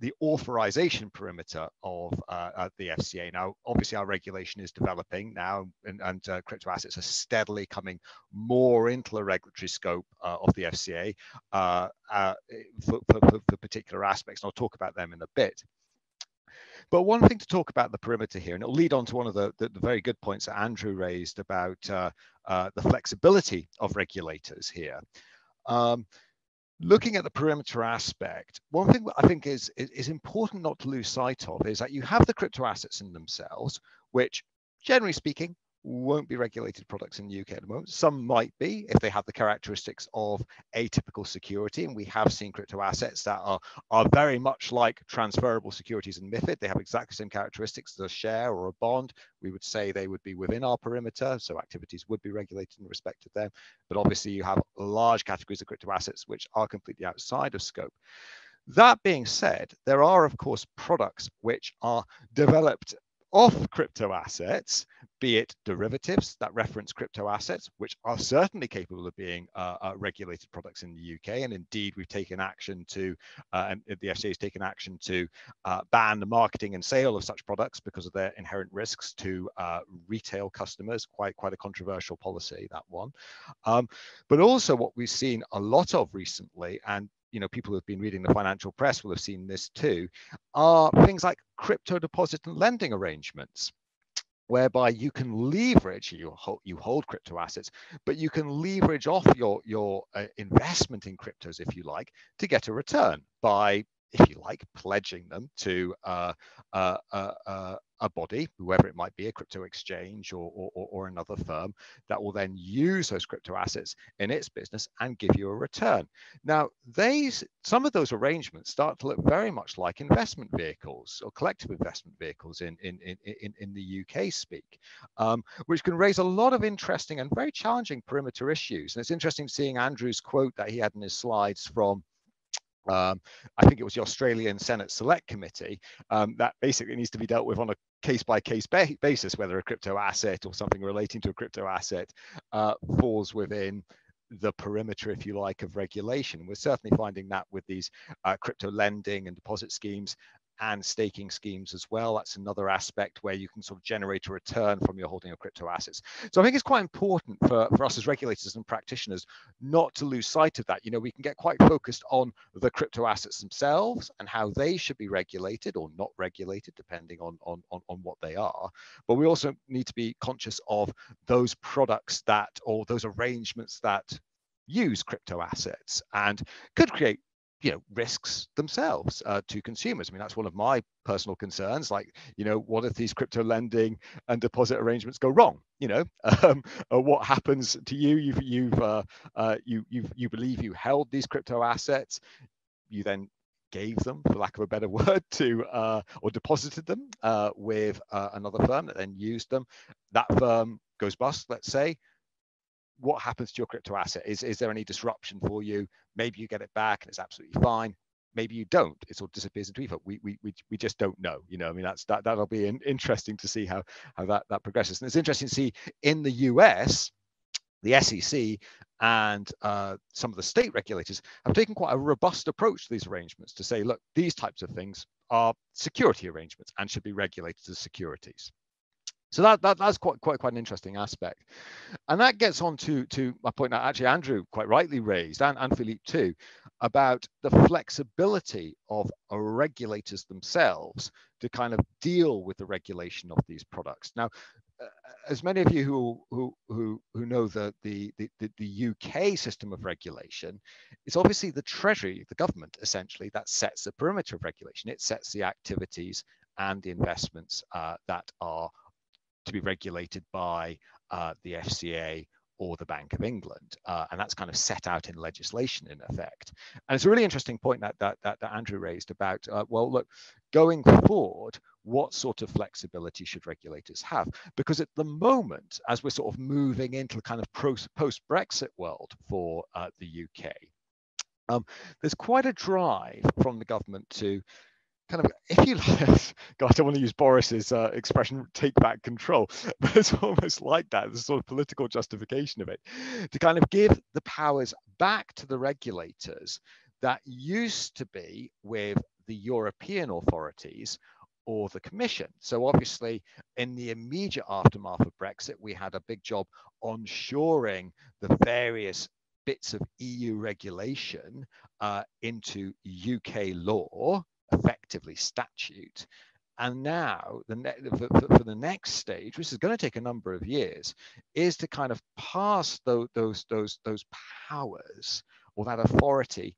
the authorization perimeter of uh, the FCA. Now, obviously, our regulation is developing now, and, and uh, crypto assets are steadily coming more into the regulatory scope uh, of the FCA uh, uh, for, for, for particular aspects. And I'll talk about them in a bit. But one thing to talk about the perimeter here, and it'll lead on to one of the, the, the very good points that Andrew raised about uh, the flexibility of regulators here. Um, looking at the perimeter aspect, one thing I think is, is important not to lose sight of is that you have the crypto assets in themselves, which generally speaking won't be regulated products in the UK at the moment. Some might be if they have the characteristics of atypical security. And we have seen crypto assets that are, are very much like transferable securities in MIFID. They have exactly the same characteristics as a share or a bond. We would say they would be within our perimeter. So activities would be regulated in respect of them. But obviously you have large categories of crypto assets which are completely outside of scope. That being said, there are, of course, products which are developed off crypto assets, be it derivatives that reference crypto assets, which are certainly capable of being uh, uh, regulated products in the UK. And indeed, we've taken action to, uh, and the FCA has taken action to uh, ban the marketing and sale of such products because of their inherent risks to uh, retail customers. Quite, quite a controversial policy, that one. Um, but also, what we've seen a lot of recently, and you know people who've been reading the financial press will have seen this too are things like crypto deposit and lending arrangements whereby you can leverage you hold, you hold crypto assets but you can leverage off your your uh, investment in cryptos if you like to get a return by if you like pledging them to uh, uh, uh, uh a body, whoever it might be, a crypto exchange or, or, or, another firm that will then use those crypto assets in its business and give you a return. Now, these some of those arrangements start to look very much like investment vehicles or collective investment vehicles in, in, in, in, in the UK speak, um, which can raise a lot of interesting and very challenging perimeter issues. And it's interesting seeing Andrew's quote that he had in his slides from um, I think it was the Australian Senate Select Committee um, that basically needs to be dealt with on a case by case basis, whether a crypto asset or something relating to a crypto asset uh, falls within the perimeter, if you like, of regulation. We're certainly finding that with these uh, crypto lending and deposit schemes and staking schemes as well. That's another aspect where you can sort of generate a return from your holding of crypto assets. So I think it's quite important for, for us as regulators and practitioners not to lose sight of that. You know, we can get quite focused on the crypto assets themselves and how they should be regulated or not regulated, depending on, on, on, on what they are. But we also need to be conscious of those products that or those arrangements that use crypto assets and could create you know risks themselves uh, to consumers. I mean, that's one of my personal concerns. Like, you know, what if these crypto lending and deposit arrangements go wrong? You know, um, uh, what happens to you? You've you've uh, uh, you you you believe you held these crypto assets, you then gave them, for lack of a better word, to uh, or deposited them uh, with another firm that then used them. That firm goes bust, let's say what happens to your crypto asset? Is, is there any disruption for you? Maybe you get it back and it's absolutely fine. Maybe you don't. It sort of disappears into ether. We, we, we, we just don't know. You know, I mean, that's that that'll be in, interesting to see how how that that progresses. And it's interesting to see in the US, the SEC and uh, some of the state regulators have taken quite a robust approach to these arrangements to say, look, these types of things are security arrangements and should be regulated as securities. So that, that that's quite quite quite an interesting aspect, and that gets on to to my point that actually Andrew quite rightly raised and, and Philippe too, about the flexibility of regulators themselves to kind of deal with the regulation of these products. Now, uh, as many of you who who who, who know the, the the the UK system of regulation, it's obviously the Treasury, the government essentially, that sets the perimeter of regulation. It sets the activities and the investments uh, that are to be regulated by uh, the FCA or the Bank of England. Uh, and that's kind of set out in legislation in effect. And it's a really interesting point that, that, that, that Andrew raised about, uh, well, look, going forward, what sort of flexibility should regulators have? Because at the moment, as we're sort of moving into a kind of post-Brexit world for uh, the UK, um, there's quite a drive from the government to kind of, if you like, God, I don't want to use Boris's uh, expression, take back control, but it's almost like that, the sort of political justification of it, to kind of give the powers back to the regulators that used to be with the European authorities or the Commission. So obviously, in the immediate aftermath of Brexit, we had a big job on shoring the various bits of EU regulation uh, into UK law effectively statute. And now, the ne- for, for, the next stage, which is going to take a number of years, is to kind of pass those those those those powers or that authority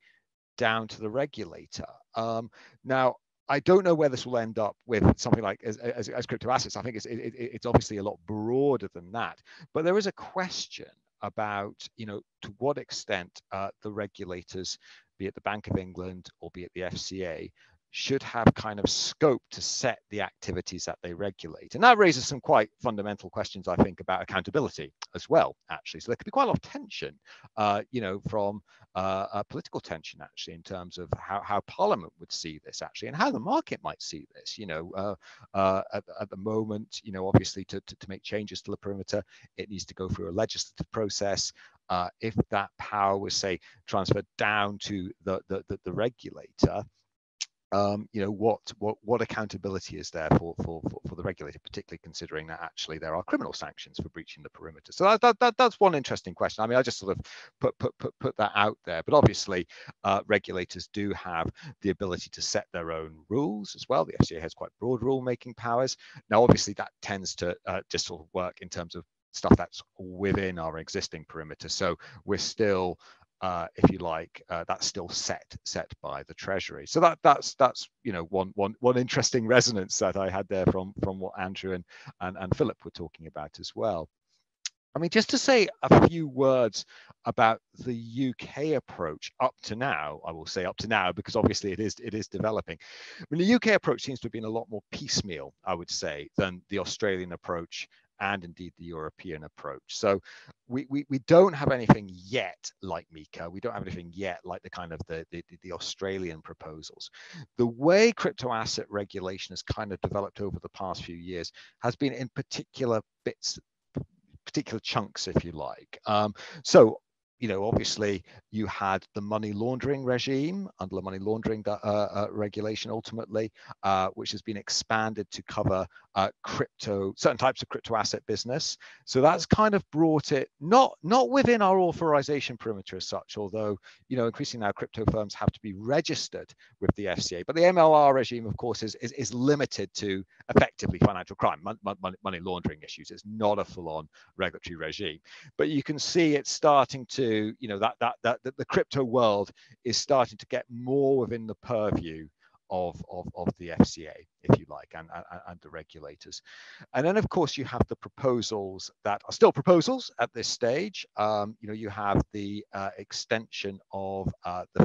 down to the regulator. Um, now, I don't know where this will end up with something like as, as, as crypto assets. I think it's it, it's obviously a lot broader than that. But there is a question about you know to what extent uh, the regulators, be it the Bank of England or be it the FCA, should have kind of scope to set the activities that they regulate. And that raises some quite fundamental questions, I think, about accountability as well, actually. So there could be quite a lot of tension, uh, you know, from uh, political tension, actually, in terms of how, how Parliament would see this, actually, and how the market might see this. You know, uh, uh at, at, the moment, you know, obviously to, to, to make changes to the perimeter, it needs to go through a legislative process. Uh, if that power was, say, transferred down to the, the, the, the regulator, um, you know what what what accountability is there for, for for for the regulator, particularly considering that actually there are criminal sanctions for breaching the perimeter. So that, that, that that's one interesting question. I mean, I just sort of put put put put that out there. But obviously, uh, regulators do have the ability to set their own rules as well. The FCA has quite broad rule making powers. Now, obviously, that tends to uh, just sort of work in terms of stuff that's within our existing perimeter. So we're still uh, if you like, uh, that's still set set by the Treasury. So that that's that's you know one one one interesting resonance that I had there from from what Andrew and and, and Philipp were talking about as well. I mean, just to say a few words about the UK approach up to now, I will say up to now because obviously it is it is developing. I mean, the UK approach seems to have been a lot more piecemeal, I would say, than the Australian approach and indeed the European approach. So we, we, we don't have anything yet like MiCA. We don't have anything yet like the kind of the, the, the Australian proposals. The way crypto asset regulation has kind of developed over the past few years has been in particular bits particular chunks, if you like. Um, so you know, obviously you had the money laundering regime under the money laundering uh, uh, regulation ultimately, uh, which has been expanded to cover uh, crypto, certain types of crypto asset business. So that's kind of brought it not not within our authorization perimeter as such, although you know increasingly now crypto firms have to be registered with the FCA. But the MLR regime, of course, is is, is limited to effectively financial crime, money, money laundering issues. It's not a full-on regulatory regime. But you can see it's starting to you know that that that, that the crypto world is starting to get more within the purview of, of, of the FCA, if you like, and, and, and, the regulators. And then, of course, you have the proposals that are still proposals at this stage. Um, you know, you have the uh, extension of uh, the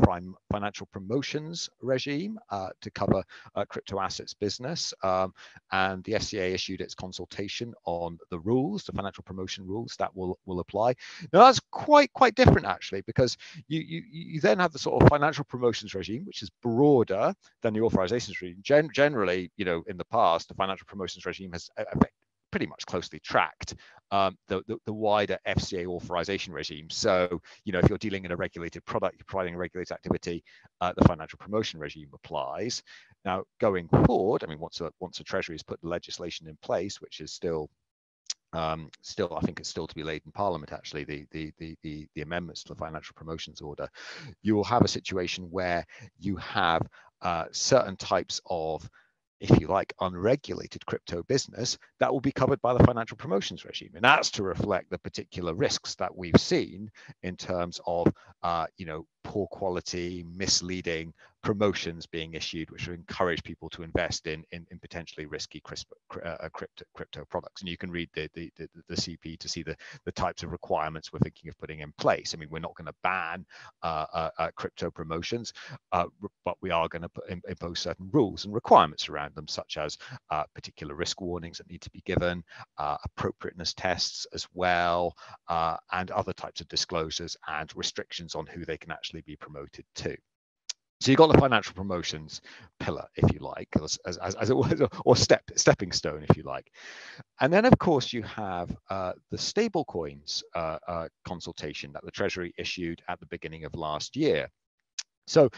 financial promotions regime uh, to cover uh, crypto assets business. Um, and the FCA issued its consultation on the rules, the financial promotion rules that will, will apply. Now, that's quite, quite different, actually, because you, you, you then have the sort of financial promotions regime, which is broader than the authorizations regime. Gen- generally, you know, in the past, the financial promotions regime has uh, pretty much closely tracked um, the, the, the, wider FCA authorization regime. So, you know, if you're dealing in a regulated product, you're providing a regulated activity, uh, the financial promotion regime applies. Now, going forward, I mean, once a, once the Treasury has put the legislation in place, which is still um, still, I think it's still to be laid in Parliament. Actually, the, the the the the amendments to the financial promotions order, you will have a situation where you have uh, certain types of if you like, unregulated crypto business, that will be covered by the financial promotions regime. And that's to reflect the particular risks that we've seen in terms of, uh, you know, poor quality, misleading promotions being issued, which encourage people to invest in in, in potentially risky crypto, uh, crypto, crypto products. And you can read the, the the, the CP to see the the types of requirements we're thinking of putting in place. I mean, we're not going to ban uh, uh, uh, crypto promotions, uh, but we are going to impose certain rules and requirements around them, such as uh, particular risk warnings that need to be given, appropriateness tests as well, and other types of disclosures and restrictions on who they can actually be promoted to. So you've got the financial promotions pillar, if you like, as, as, as it was, or step stepping stone, if you like. And then, of course, you have uh, the stablecoins uh, uh, consultation that the Treasury issued at the beginning of last year. So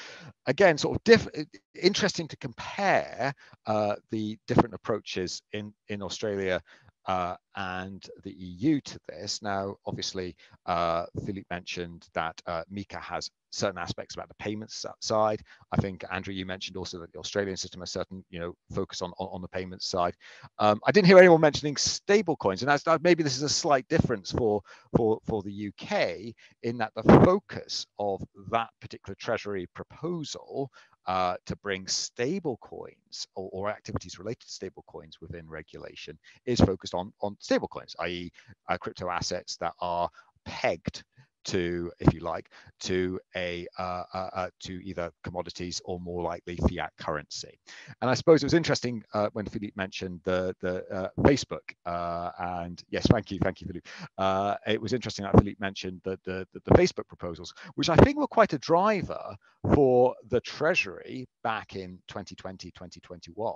again, sort of diff- interesting to compare uh, the different approaches in, in Australia uh, and the EU to this. Now, obviously, uh, Philippe mentioned that uh, MiCA has certain aspects about the payments side. I think Andrew, you mentioned also that the Australian system has certain, you know, focus on on, on the payments side. Um, I didn't hear anyone mentioning stable coins, and that's, maybe this is a slight difference for for for the UK in that the focus of that particular Treasury proposal uh, to bring stable coins or, or, activities related to stable coins within regulation is focused on, on stable coins, i.e. Uh, crypto assets that are pegged to, if you like, to a uh, uh, uh, to either commodities or more likely fiat currency. And I suppose it was interesting uh, when Philippe mentioned the the uh, Facebook. Uh, and yes, thank you, thank you, Philippe. it was interesting that Philippe mentioned the, the the Facebook proposals, which I think were quite a driver for the Treasury back in 2020, 2021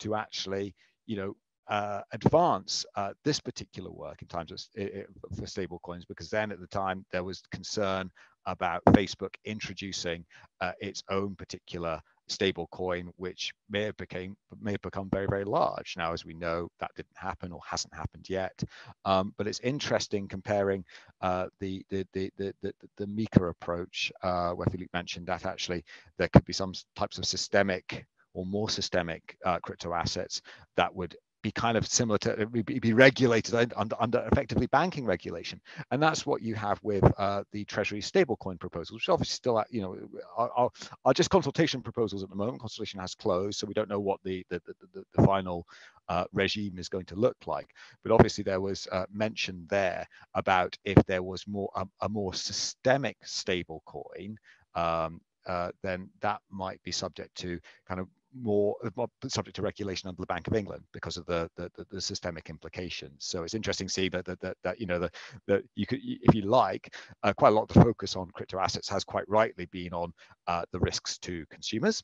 to actually, you know, uh, advance uh, this particular work in terms of for stable coins because then at the time there was concern about Facebook introducing uh, its own particular stable coin which may have became may have become very very large. Now as we know that didn't happen or hasn't happened yet. Um, but it's interesting comparing uh, the, the, the the the the MiCA approach uh, where Philippe mentioned that actually there could be some types of systemic or more systemic uh, crypto assets that would be kind of similar to be, be regulated under, under effectively banking regulation, and that's what you have with uh, the Treasury stablecoin proposals, which obviously still, you know, are, are, are, just consultation proposals at the moment. Consultation has closed, so we don't know what the the, the, the final uh, regime is going to look like. But obviously, there was uh, mention there about if there was more a, a more systemic stablecoin. Um, uh, then that might be subject to kind of more, more subject to regulation under the Bank of England because of the the, the, the systemic implications. So it's interesting to see that that, that, that you know that that you could, if you like, uh, quite a lot of the focus on crypto assets has quite rightly been on uh, the risks to consumers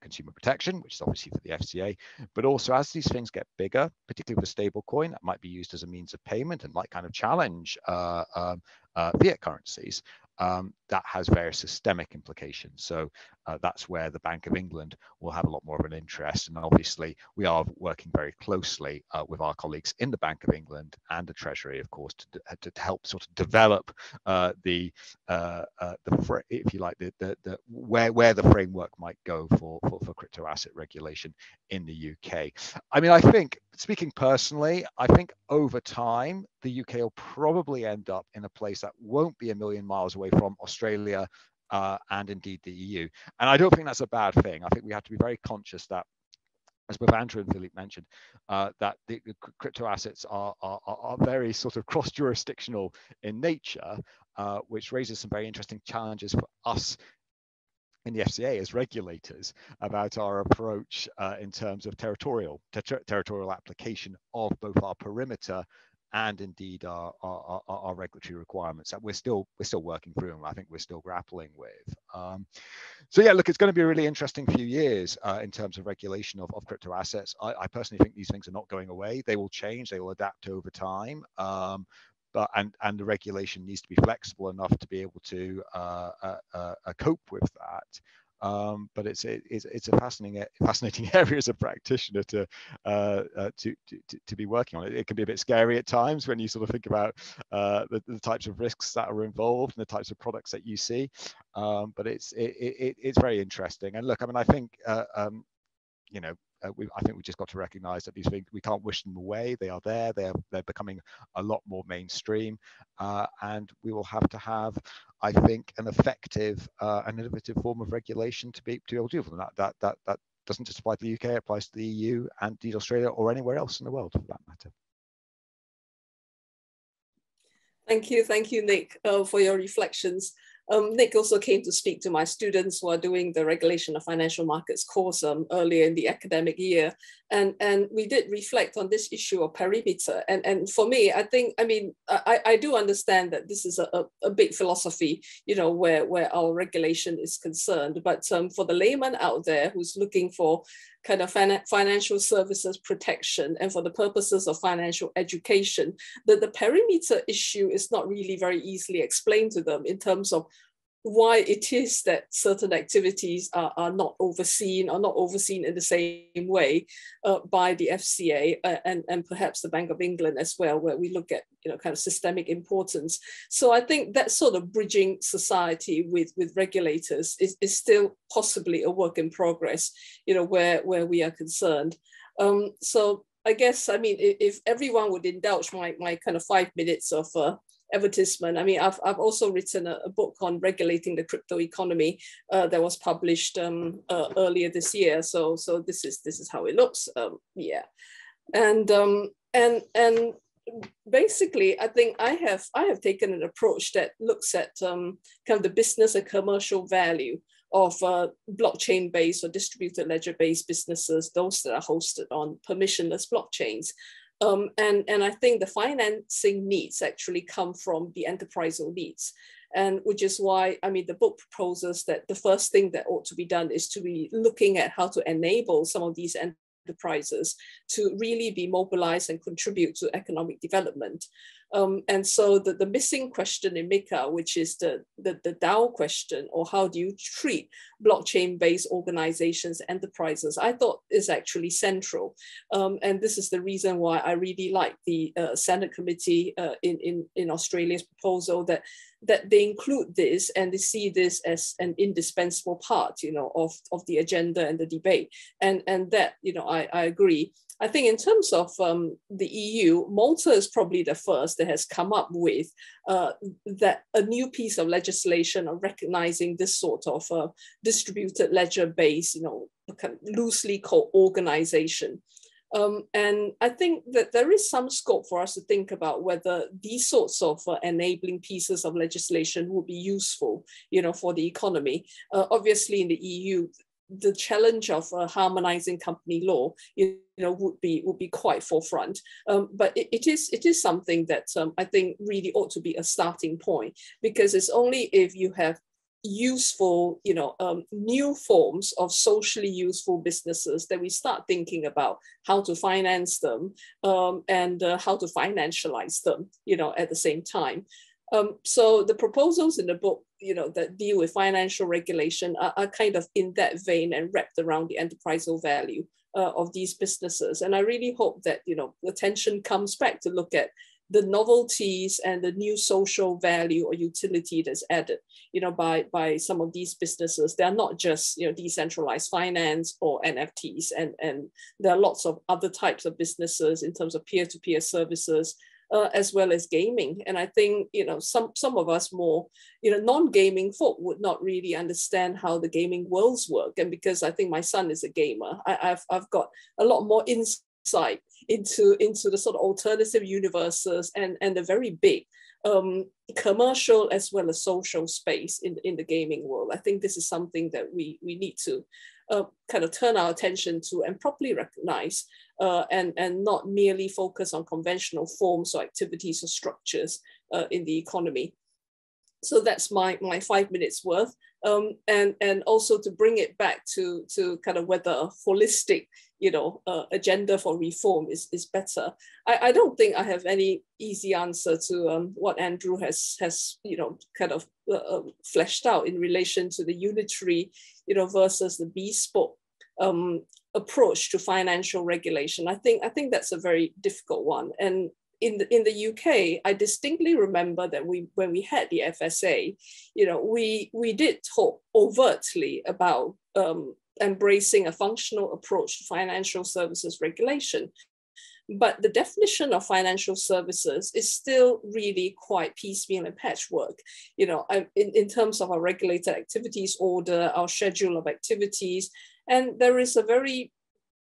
consumer protection, which is obviously for the FCA, but also as these things get bigger, particularly with a stable coin that might be used as a means of payment and might kind of challenge uh, um, uh, fiat currencies, um, that has various systemic implications. So uh, that's where the Bank of England will have a lot more of an interest. And obviously, we are working very closely uh, with our colleagues in the Bank of England and the Treasury, of course, to, to help sort of develop uh, the, uh, uh, the if you like, the, the, the, where, where the framework might go for, for, for crypto asset regulation in the UK. I mean, I think, speaking personally, I think over time, the UK will probably end up in a place that won't be a million miles away from Australia uh, and indeed the EU. And I don't think that's a bad thing. I think we have to be very conscious that as both Andrew and Philipp mentioned, uh, that the, the, crypto assets are, are, are very sort of cross-jurisdictional in nature, uh, which raises some very interesting challenges for us in the FCA as regulators about our approach uh, in terms of territorial ter territorial application of both our perimeter and indeed our, our, our, our, regulatory requirements that we're still we're still working through and I think we're still grappling with. Um, so yeah, look, it's going to be a really interesting few years uh, in terms of regulation of, of crypto assets. I, I, personally think these things are not going away. They will change. They will adapt over time. Um, but and and the regulation needs to be flexible enough to be able to uh, uh, uh, cope with that. Um, but it's it, it's it's a fascinating fascinating area as a practitioner to, uh, uh, to, to to be working on. It, it can be a bit scary at times when you sort of think about uh, the, the, types of risks that are involved and the types of products that you see. Um, but it's it, it, it's very interesting. And look, I mean, I think uh, um, you know uh, we, I think we just got to recognize that these things we can't wish them away. They are there. They're they're becoming a lot more mainstream, uh, and we will have to have, I think, an effective uh, and innovative form of regulation to be to be able to deal with them. That that that that doesn't just apply to the UK. It applies to the EU and indeed Australia or anywhere else in the world for that matter. Thank you, thank you, Nick, uh, for your reflections. Um, Nick also came to speak to my students who are doing the regulation of financial markets course um, earlier in the academic year. And, and we did reflect on this issue of perimeter. And, and for me, I think, I mean, I, I do understand that this is a, a, big philosophy, you know, where, where our regulation is concerned. But um, for the layman out there who's looking for kind of financial services protection and for the purposes of financial education, that the perimeter issue is not really very easily explained to them in terms of why it is that certain activities are, are not overseen or not overseen in the same way uh, by the FCA uh, and, and perhaps the Bank of England as well, where we look at you know kind of systemic importance. So I think that sort of bridging society with, with regulators is, is still possibly a work in progress, you know, where, where we are concerned. Um, so I guess, I mean, if, if everyone would indulge my, my kind of five minutes of uh, advertisement. I mean, I've, I've also written a, a book on regulating the crypto economy uh, that was published um, uh, earlier this year. So, so this is this is how it looks. Um, yeah, and um, and and basically, I think I have I have taken an approach that looks at um, kind of the business and commercial value of uh, blockchain-based or distributed ledger-based businesses, those that are hosted on permissionless blockchains. Um, and, and I think the financing needs actually come from the enterprisal needs. And which is why, I mean, the book proposes that the first thing that ought to be done is to be looking at how to enable some of these enterprises to really be mobilized and contribute to economic development. Um, and so the, the missing question in MiCA, which is the, the, the DAO question, or how do you treat blockchain-based organizations, enterprises, I thought is actually central. Um, and this is the reason why I really like the uh, Senate committee uh, in, in, in Australia's proposal that that they include this and they see this as an indispensable part, you know, of, of the agenda and the debate. And, and that, you know, I, I agree. I think in terms of um, the EU, Malta is probably the first that has come up with uh, that a new piece of legislation of recognizing this sort of uh, distributed ledger-based, you know, kind of loosely called organization. Um, and I think that there is some scope for us to think about whether these sorts of uh, enabling pieces of legislation would be useful, you know, for the economy. Uh, obviously, in the EU, the challenge of uh, harmonizing company law, you know, would be would be quite forefront. Um, but it, it is it is something that um, I think really ought to be a starting point because it's only if you have useful, you know, um, new forms of socially useful businesses that we start thinking about how to finance them um, and uh, how to financialize them, you know, at the same time. Um, so the proposals in the book, you know, that deal with financial regulation are, are kind of in that vein and wrapped around the enterprisal value uh, of these businesses. And I really hope that, you know, attention comes back to look at the novelties and the new social value or utility that's added, you know, by, by some of these businesses. They are not just, you know, decentralized finance or NFTs, and, and there are lots of other types of businesses in terms of peer-to-peer services, uh, as well as gaming. And I think you know some some of us more you know non-gaming folk would not really understand how the gaming worlds work. And because I think my son is a gamer, I, have I've got a lot more insight into into the sort of alternative universes and and the very big um, commercial as well as social space in, in the gaming world. I think this is something that we, we need to uh, kind of turn our attention to and properly recognize uh, and, and not merely focus on conventional forms or activities or structures uh, in the economy. So that's my, my five minutes worth. Um, and, and also to bring it back to, to kind of whether a holistic you know, uh, agenda for reform is, is better. I, I don't think I have any easy answer to um, what Andrew has, has, you know, kind of uh, uh fleshed out in relation to the unitary, you know, versus the bespoke um, approach to financial regulation. I think I think that's a very difficult one. And in the in the UK, I distinctly remember that we when we had the FSA, you know, we we did talk overtly about um, embracing a functional approach to financial services regulation. But the definition of financial services is still really quite piecemeal and patchwork. You know, in, in terms of our regulated activities order, our schedule of activities, and there is a very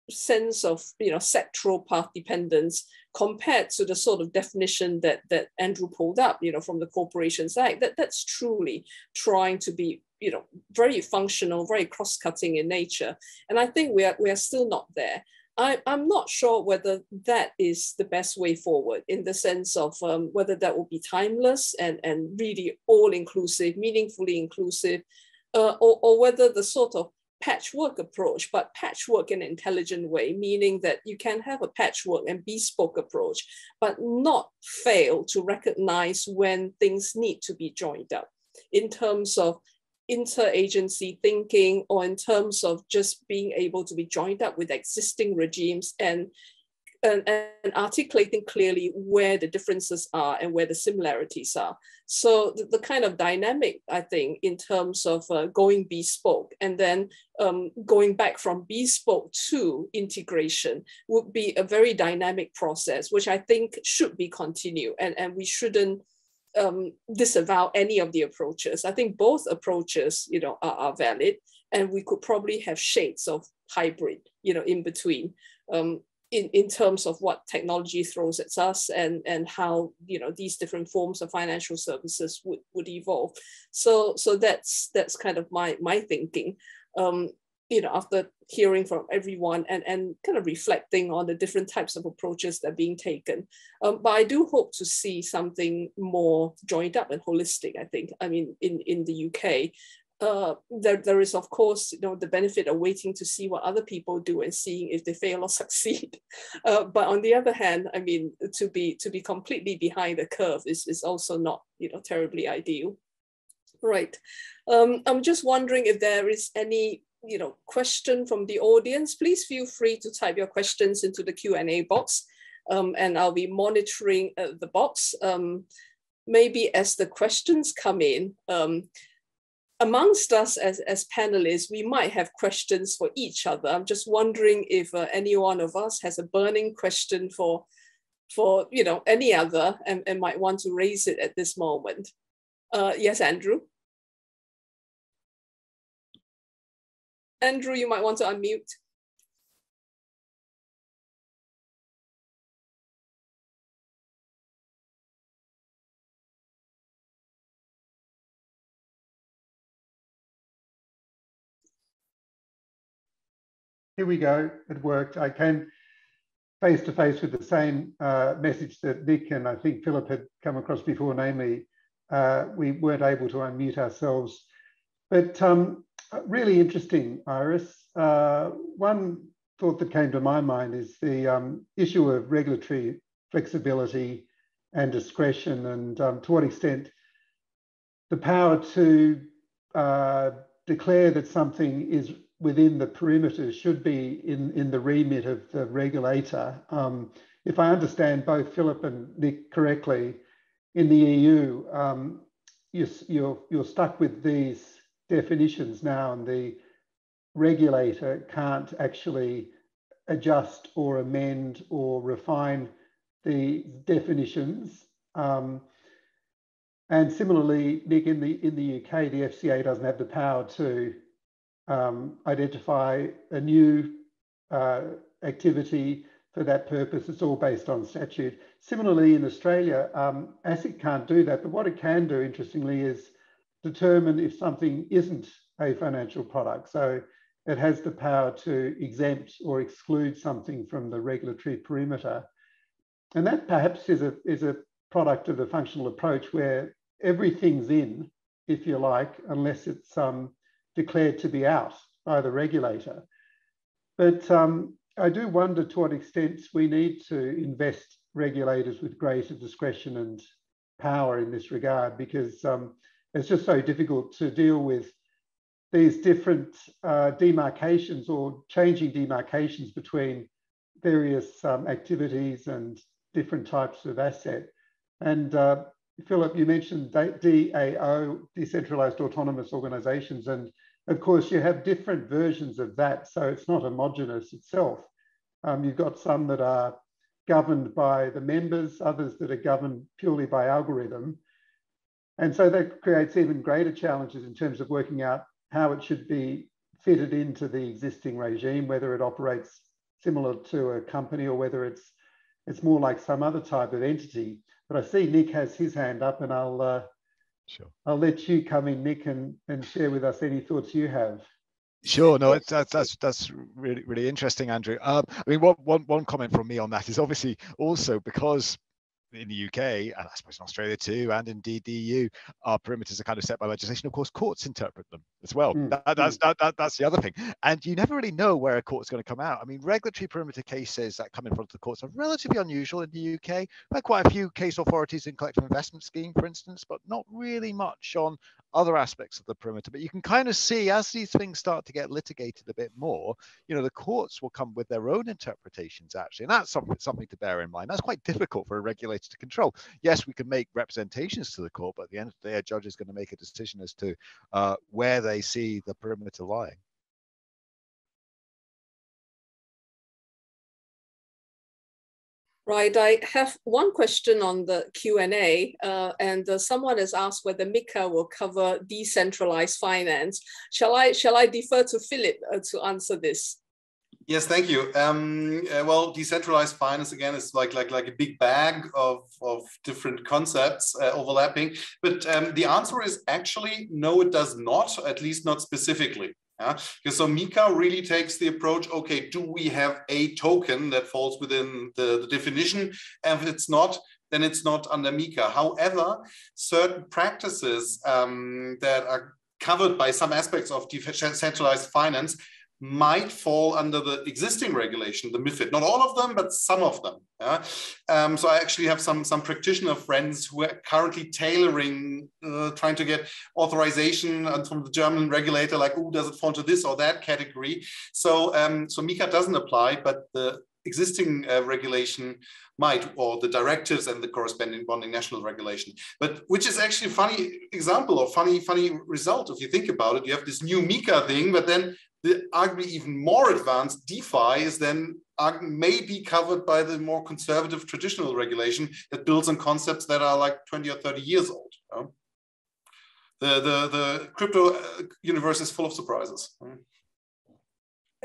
sense of you know sectoral path dependence compared to the sort of definition that that Andrew pulled up you know from the Corporations Act. That that's truly trying to be you know very functional very cross-cutting in nature. And I think we are we are still not there. I, I'm not sure whether that is the best way forward in the sense of um, whether that will be timeless and, and really all inclusive, meaningfully inclusive, uh, or, or whether the sort of patchwork approach, but patchwork in an intelligent way, meaning that you can have a patchwork and bespoke approach, but not fail to recognize when things need to be joined up in terms of interagency thinking or in terms of just being able to be joined up with existing regimes and and, and, articulating clearly where the differences are and where the similarities are. So the, the kind of dynamic, I think, in terms of uh, going bespoke and then um, going back from bespoke to integration would be a very dynamic process, which I think should be continued and, and we shouldn't um, disavow any of the approaches. I think both approaches, you know, are, are valid and we could probably have shades of hybrid, you know, in between. Um, in, in terms of what technology throws at us and, and how you know these different forms of financial services would, would evolve. So so that's that's kind of my my thinking. Um, you know, after hearing from everyone and, and kind of reflecting on the different types of approaches that are being taken. Um, but I do hope to see something more joined up and holistic, I think. I mean, in, in the UK, uh, there, there is of course you know the benefit of waiting to see what other people do and seeing if they fail or succeed. Uh, but on the other hand, I mean to be to be completely behind the curve is, is also not you know terribly ideal. Right. Um, I'm just wondering if there is any you know question from the audience. Please feel free to type your questions into the Q and A box, um, and I'll be monitoring uh, the box. Um, maybe as the questions come in. Um, amongst us as, as panelists, we might have questions for each other. I'm just wondering if uh, any one of us has a burning question for, for you know, any other and, and might want to raise it at this moment. Uh, yes, Andrew. Andrew, you might want to unmute. Here we go, it worked. I came face to face with the same uh, message that Nick and I think Philipp had come across before, namely, uh, we weren't able to unmute ourselves. But um, really interesting, Iris. Uh, one thought that came to my mind is the um, issue of regulatory flexibility and discretion, and um, to what extent the power to uh, declare that something is within the perimeter should be in, in the remit of the regulator. Um, if I understand both Philipp and Nick correctly, in the EU, um, you're, you're, you're stuck with these definitions now, and the regulator can't actually adjust or amend or refine the definitions. Um, and similarly, Nick, in the in the UK, the FCA doesn't have the power to um, identify a new uh, activity for that purpose. It's all based on statute. Similarly, in Australia, um, ASIC can't do that, but what it can do, interestingly, is determine if something isn't a financial product. So it has the power to exempt or exclude something from the regulatory perimeter. And that perhaps is a, is a product of the functional approach where everything's in, if you like, unless it's um, declared to be out by the regulator. But um, I do wonder to what extent we need to invest regulators with greater discretion and power in this regard because um, it's just so difficult to deal with these different uh, demarcations or changing demarcations between various um, activities and different types of asset. And uh, Philipp, you mentioned DAO, decentralized autonomous organizations, and of course, you have different versions of that, so it's not homogenous itself. Um, you've got some that are governed by the members, others that are governed purely by algorithm. And so that creates even greater challenges in terms of working out how it should be fitted into the existing regime, whether it operates similar to a company or whether it's it's more like some other type of entity. But I see Nick has his hand up and I'll uh, Sure. I'll let you come in, Nick, and, and share with us any thoughts you have. Sure, no, it's, that's that's that's really really interesting, Andrew. Um, I mean, one, one one comment from me on that is obviously also because in the UK, and I suppose in Australia too, and indeed the EU, our perimeters are kind of set by legislation. Of course, courts interpret them as well. Mm. That, that's that, that, that's the other thing. And you never really know where a court's going to come out. I mean, regulatory perimeter cases that come in front of the courts are relatively unusual in the UK. There are quite a few case authorities in collective investment scheme, for instance, but not really much on other aspects of the perimeter. But you can kind of see as these things start to get litigated a bit more, you know, the courts will come with their own interpretations actually, and that's something something to bear in mind. That's quite difficult for a regulator to control. Yes, we can make representations to the court, but at the end of the day, a judge is going to make a decision as to uh, where they see the perimeter lying. Right, I have one question on the Q&A, uh, and uh, someone has asked whether MiCA will cover decentralized finance. Shall I, shall I defer to Philipp uh, to answer this? Yes, thank you. Um, uh, well, decentralized finance again is like like like a big bag of of different concepts uh, overlapping. But um, the answer is actually no, it does not. At least not specifically. Yeah? So MiCA really takes the approach. Okay, do we have a token that falls within the, the definition? And if it's not, then it's not under MiCA. However, certain practices um, that are covered by some aspects of decentralized finance might fall under the existing regulation, the MIFID. Not all of them, but some of them. Yeah? Um, so I actually have some, some practitioner friends who are currently tailoring, uh, trying to get authorization from the German regulator, like, oh, does it fall into this or that category? So, um, so MiCA doesn't apply, but the existing uh, regulation might, or the directives and the corresponding bonding national regulation. But which is actually a funny example or funny, funny result if you think about it. You have this new MiCA thing, but then the arguably even more advanced DeFi is then may be covered by the more conservative traditional regulation that builds on concepts that are like 20 or 30 years old. You know? the, the, the crypto uh, universe is full of surprises.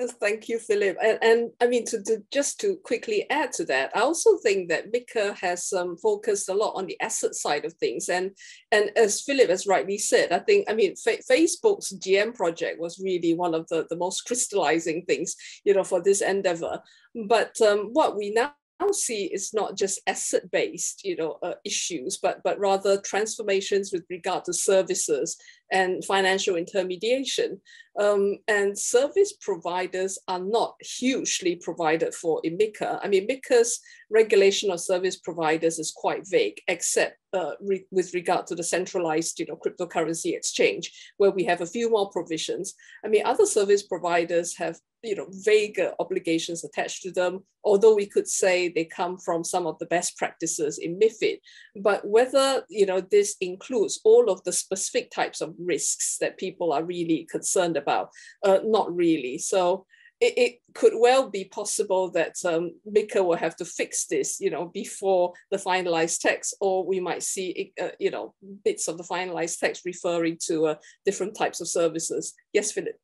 Thank you, Philipp. And, and I mean, to, to, just to quickly add to that, I also think that MiCA has um, focused a lot on the asset side of things. And, and as Philipp has rightly said, I think, I mean, F Facebook's Diem project was really one of the, the most crystallizing things, you know, for this endeavor. But um, what we now see is not just asset-based, you know, uh, issues, but but rather transformations with regard to services and financial intermediation. Um, and service providers are not hugely provided for in MiCA. I mean, MiCA's regulation of service providers is quite vague, except uh, re with regard to the centralized you know, cryptocurrency exchange, where we have a few more provisions. I mean, other service providers have you know, vague obligations attached to them, although we could say they come from some of the best practices in MIFID. But whether you know, this includes all of the specific types of risks that people are really concerned about, uh, not really. So it, it, could well be possible that um, will have to fix this, you know, before the finalized text, or we might see, uh, you know, bits of the finalized text referring to uh, different types of services. Yes, Philipp.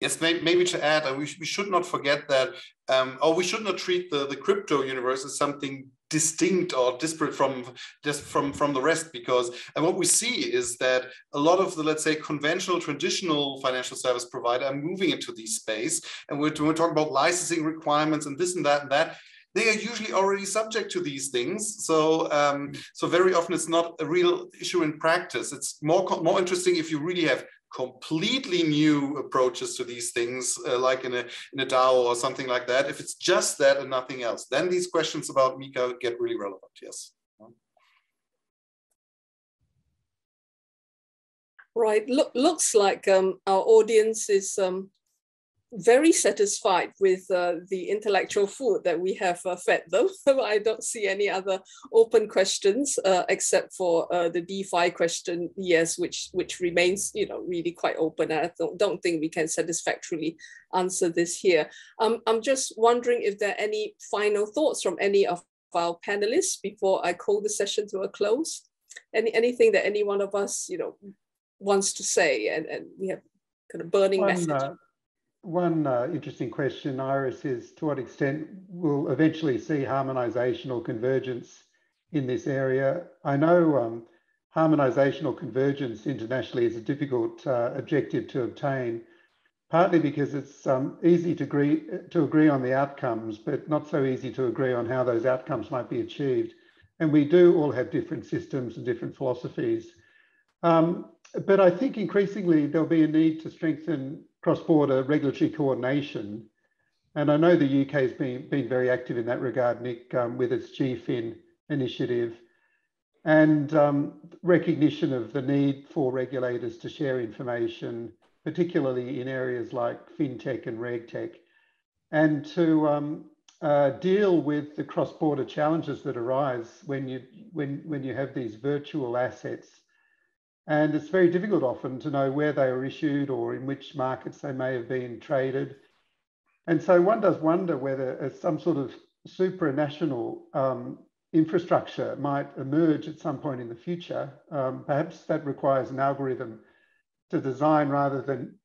Yes, maybe to add, uh, we, we should not forget that, um, or we should not treat the, the crypto universe as something distinct or disparate from just from from the rest because and what we see is that a lot of the let's say conventional traditional financial service provider are moving into this space and we're, we're talking about licensing requirements and this and that and that they are usually already subject to these things. So, um, so very often it's not a real issue in practice. It's more more interesting if you really have completely new approaches to these things, uh, like in a, in a DAO or something like that, if it's just that and nothing else, then these questions about MiCA get really relevant, yes. Right, Look, looks like um, our audience is um, very satisfied with uh, the intellectual food that we have uh, fed them. I don't see any other open questions uh, except for uh, the DeFi question, yes, which which remains, you know, really quite open. I don't, don't think we can satisfactorily answer this here. Um, I'm just wondering if there are any final thoughts from any of our panelists before I call the session to a close. Any anything that any one of us, you know, wants to say, and, and we have kind of burning one, message. Uh, one uh, interesting question, Iris, is to what extent we'll eventually see harmonisation or convergence in this area. I know um, harmonisation or convergence internationally is a difficult uh, objective to obtain, partly because it's um, easy to agree, to agree on the outcomes, but not so easy to agree on how those outcomes might be achieved. And we do all have different systems and different philosophies. Um, but I think increasingly there'll be a need to strengthen cross-border regulatory coordination. And I know the UK has been, been very active in that regard, Nick, um, with its GFIN initiative and um, recognition of the need for regulators to share information, particularly in areas like fintech and regtech, and to um, uh, deal with the cross-border challenges that arise when you when when you have these virtual assets and it's very difficult often to know where they were issued or in which markets they may have been traded. And so one does wonder whether some sort of supranational um, infrastructure might emerge at some point in the future. Um, perhaps that requires an algorithm to design rather than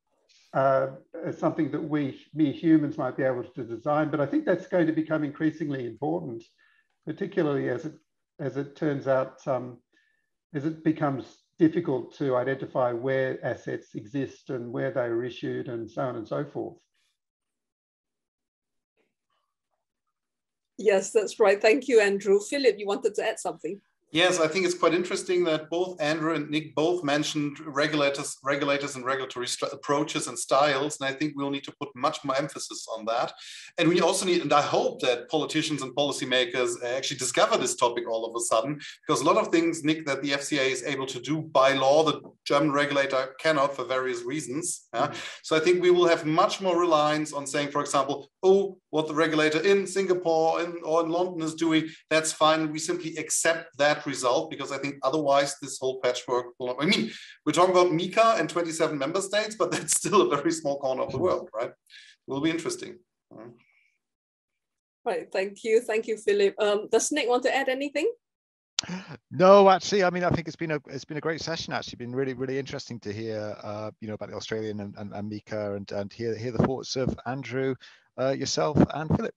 uh, something that we mere humans might be able to design. But I think that's going to become increasingly important, particularly as it as it turns out, um, as it becomes difficult to identify where assets exist and where they were issued and so on and so forth. Yes, that's right. Thank you, Andrew. Philipp, you wanted to add something? Yes, I think it's quite interesting that both Andrew and Nick both mentioned regulators, regulators and regulatory approaches and styles. And I think we'll need to put much more emphasis on that. And we also need, and I hope that politicians and policymakers actually discover this topic all of a sudden, because a lot of things, Nick, that the FCA is able to do by law, the German regulator cannot for various reasons. Yeah? Mm -hmm. So I think we will have much more reliance on saying, for example, oh, what the regulator in Singapore in, or in London is doing, that's fine. We simply accept that result because I think otherwise this whole patchwork will, I mean, we're talking about MiCA and 27 member states, but that's still a very small corner of the world, right? Will be interesting. Right, thank you. Thank you, Philipp. Um, does Nick want to add anything? No, actually, I mean, I think it's been a it's been a great session. Actually, been really really interesting to hear, uh, you know, about the Australian and, and, and MiCA and and hear hear the thoughts of Andrew uh, yourself and Philipp.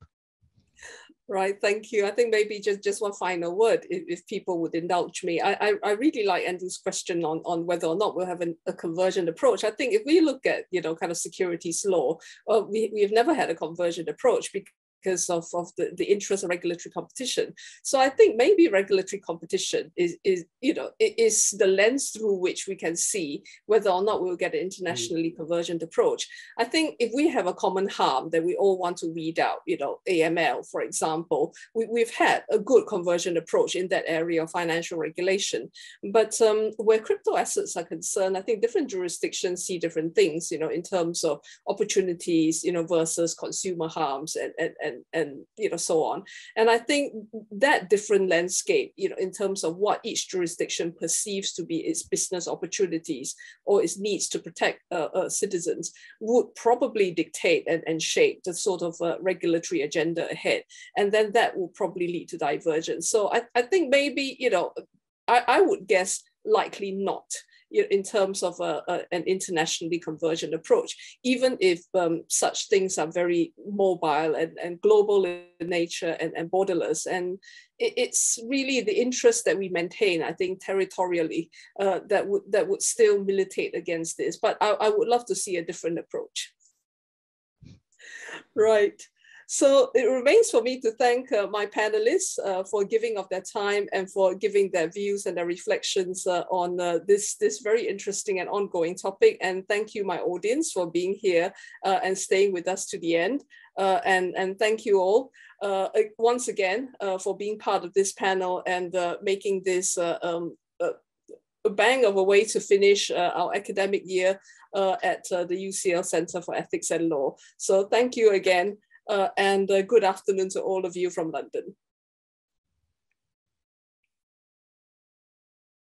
Right, thank you. I think maybe just, just one final word, if, if people would indulge me. I, I, I, really like Andrew's question on, on whether or not we'll have an, a conversion approach. I think if we look at, you know, kind of securities law, well, we, we've never had a conversion approach because because of, of the, the interest of regulatory competition. So I think maybe regulatory competition is, is, you know, is the lens through which we can see whether or not we'll get an internationally mm. convergent approach. I think if we have a common harm that we all want to weed out, you know, AML, for example, we, we've had a good conversion approach in that area of financial regulation. But um, where crypto assets are concerned, I think different jurisdictions see different things, you know, in terms of opportunities, you know, versus consumer harms and, and, and and and you know so on. And i think that different landscape you know in terms of what each jurisdiction perceives to be its business opportunities or its needs to protect uh, uh, citizens would probably dictate and, and shape the sort of uh, regulatory agenda ahead. And then that will probably lead to divergence. So i, I think maybe you know I, I would guess likely not in terms of a, a, an internationally convergent approach, even if um, such things are very mobile and, and global in nature and, and borderless. And it, it's really the interest that we maintain, I think, territorially, uh, that, would, that would still militate against this. But I, I would love to see a different approach. Right. So it remains for me to thank uh, my panelists uh, for giving of their time and for giving their views and their reflections uh, on uh, this, this very interesting and ongoing topic. And thank you, my audience, for being here uh, and staying with us to the end. Uh, and, and thank you all once again for being part of this panel and making this um, a bang of a way to finish uh, our academic year uh, at uh, the UCL Center for Ethics and Law. So thank you again and uh, good afternoon to all of you from London.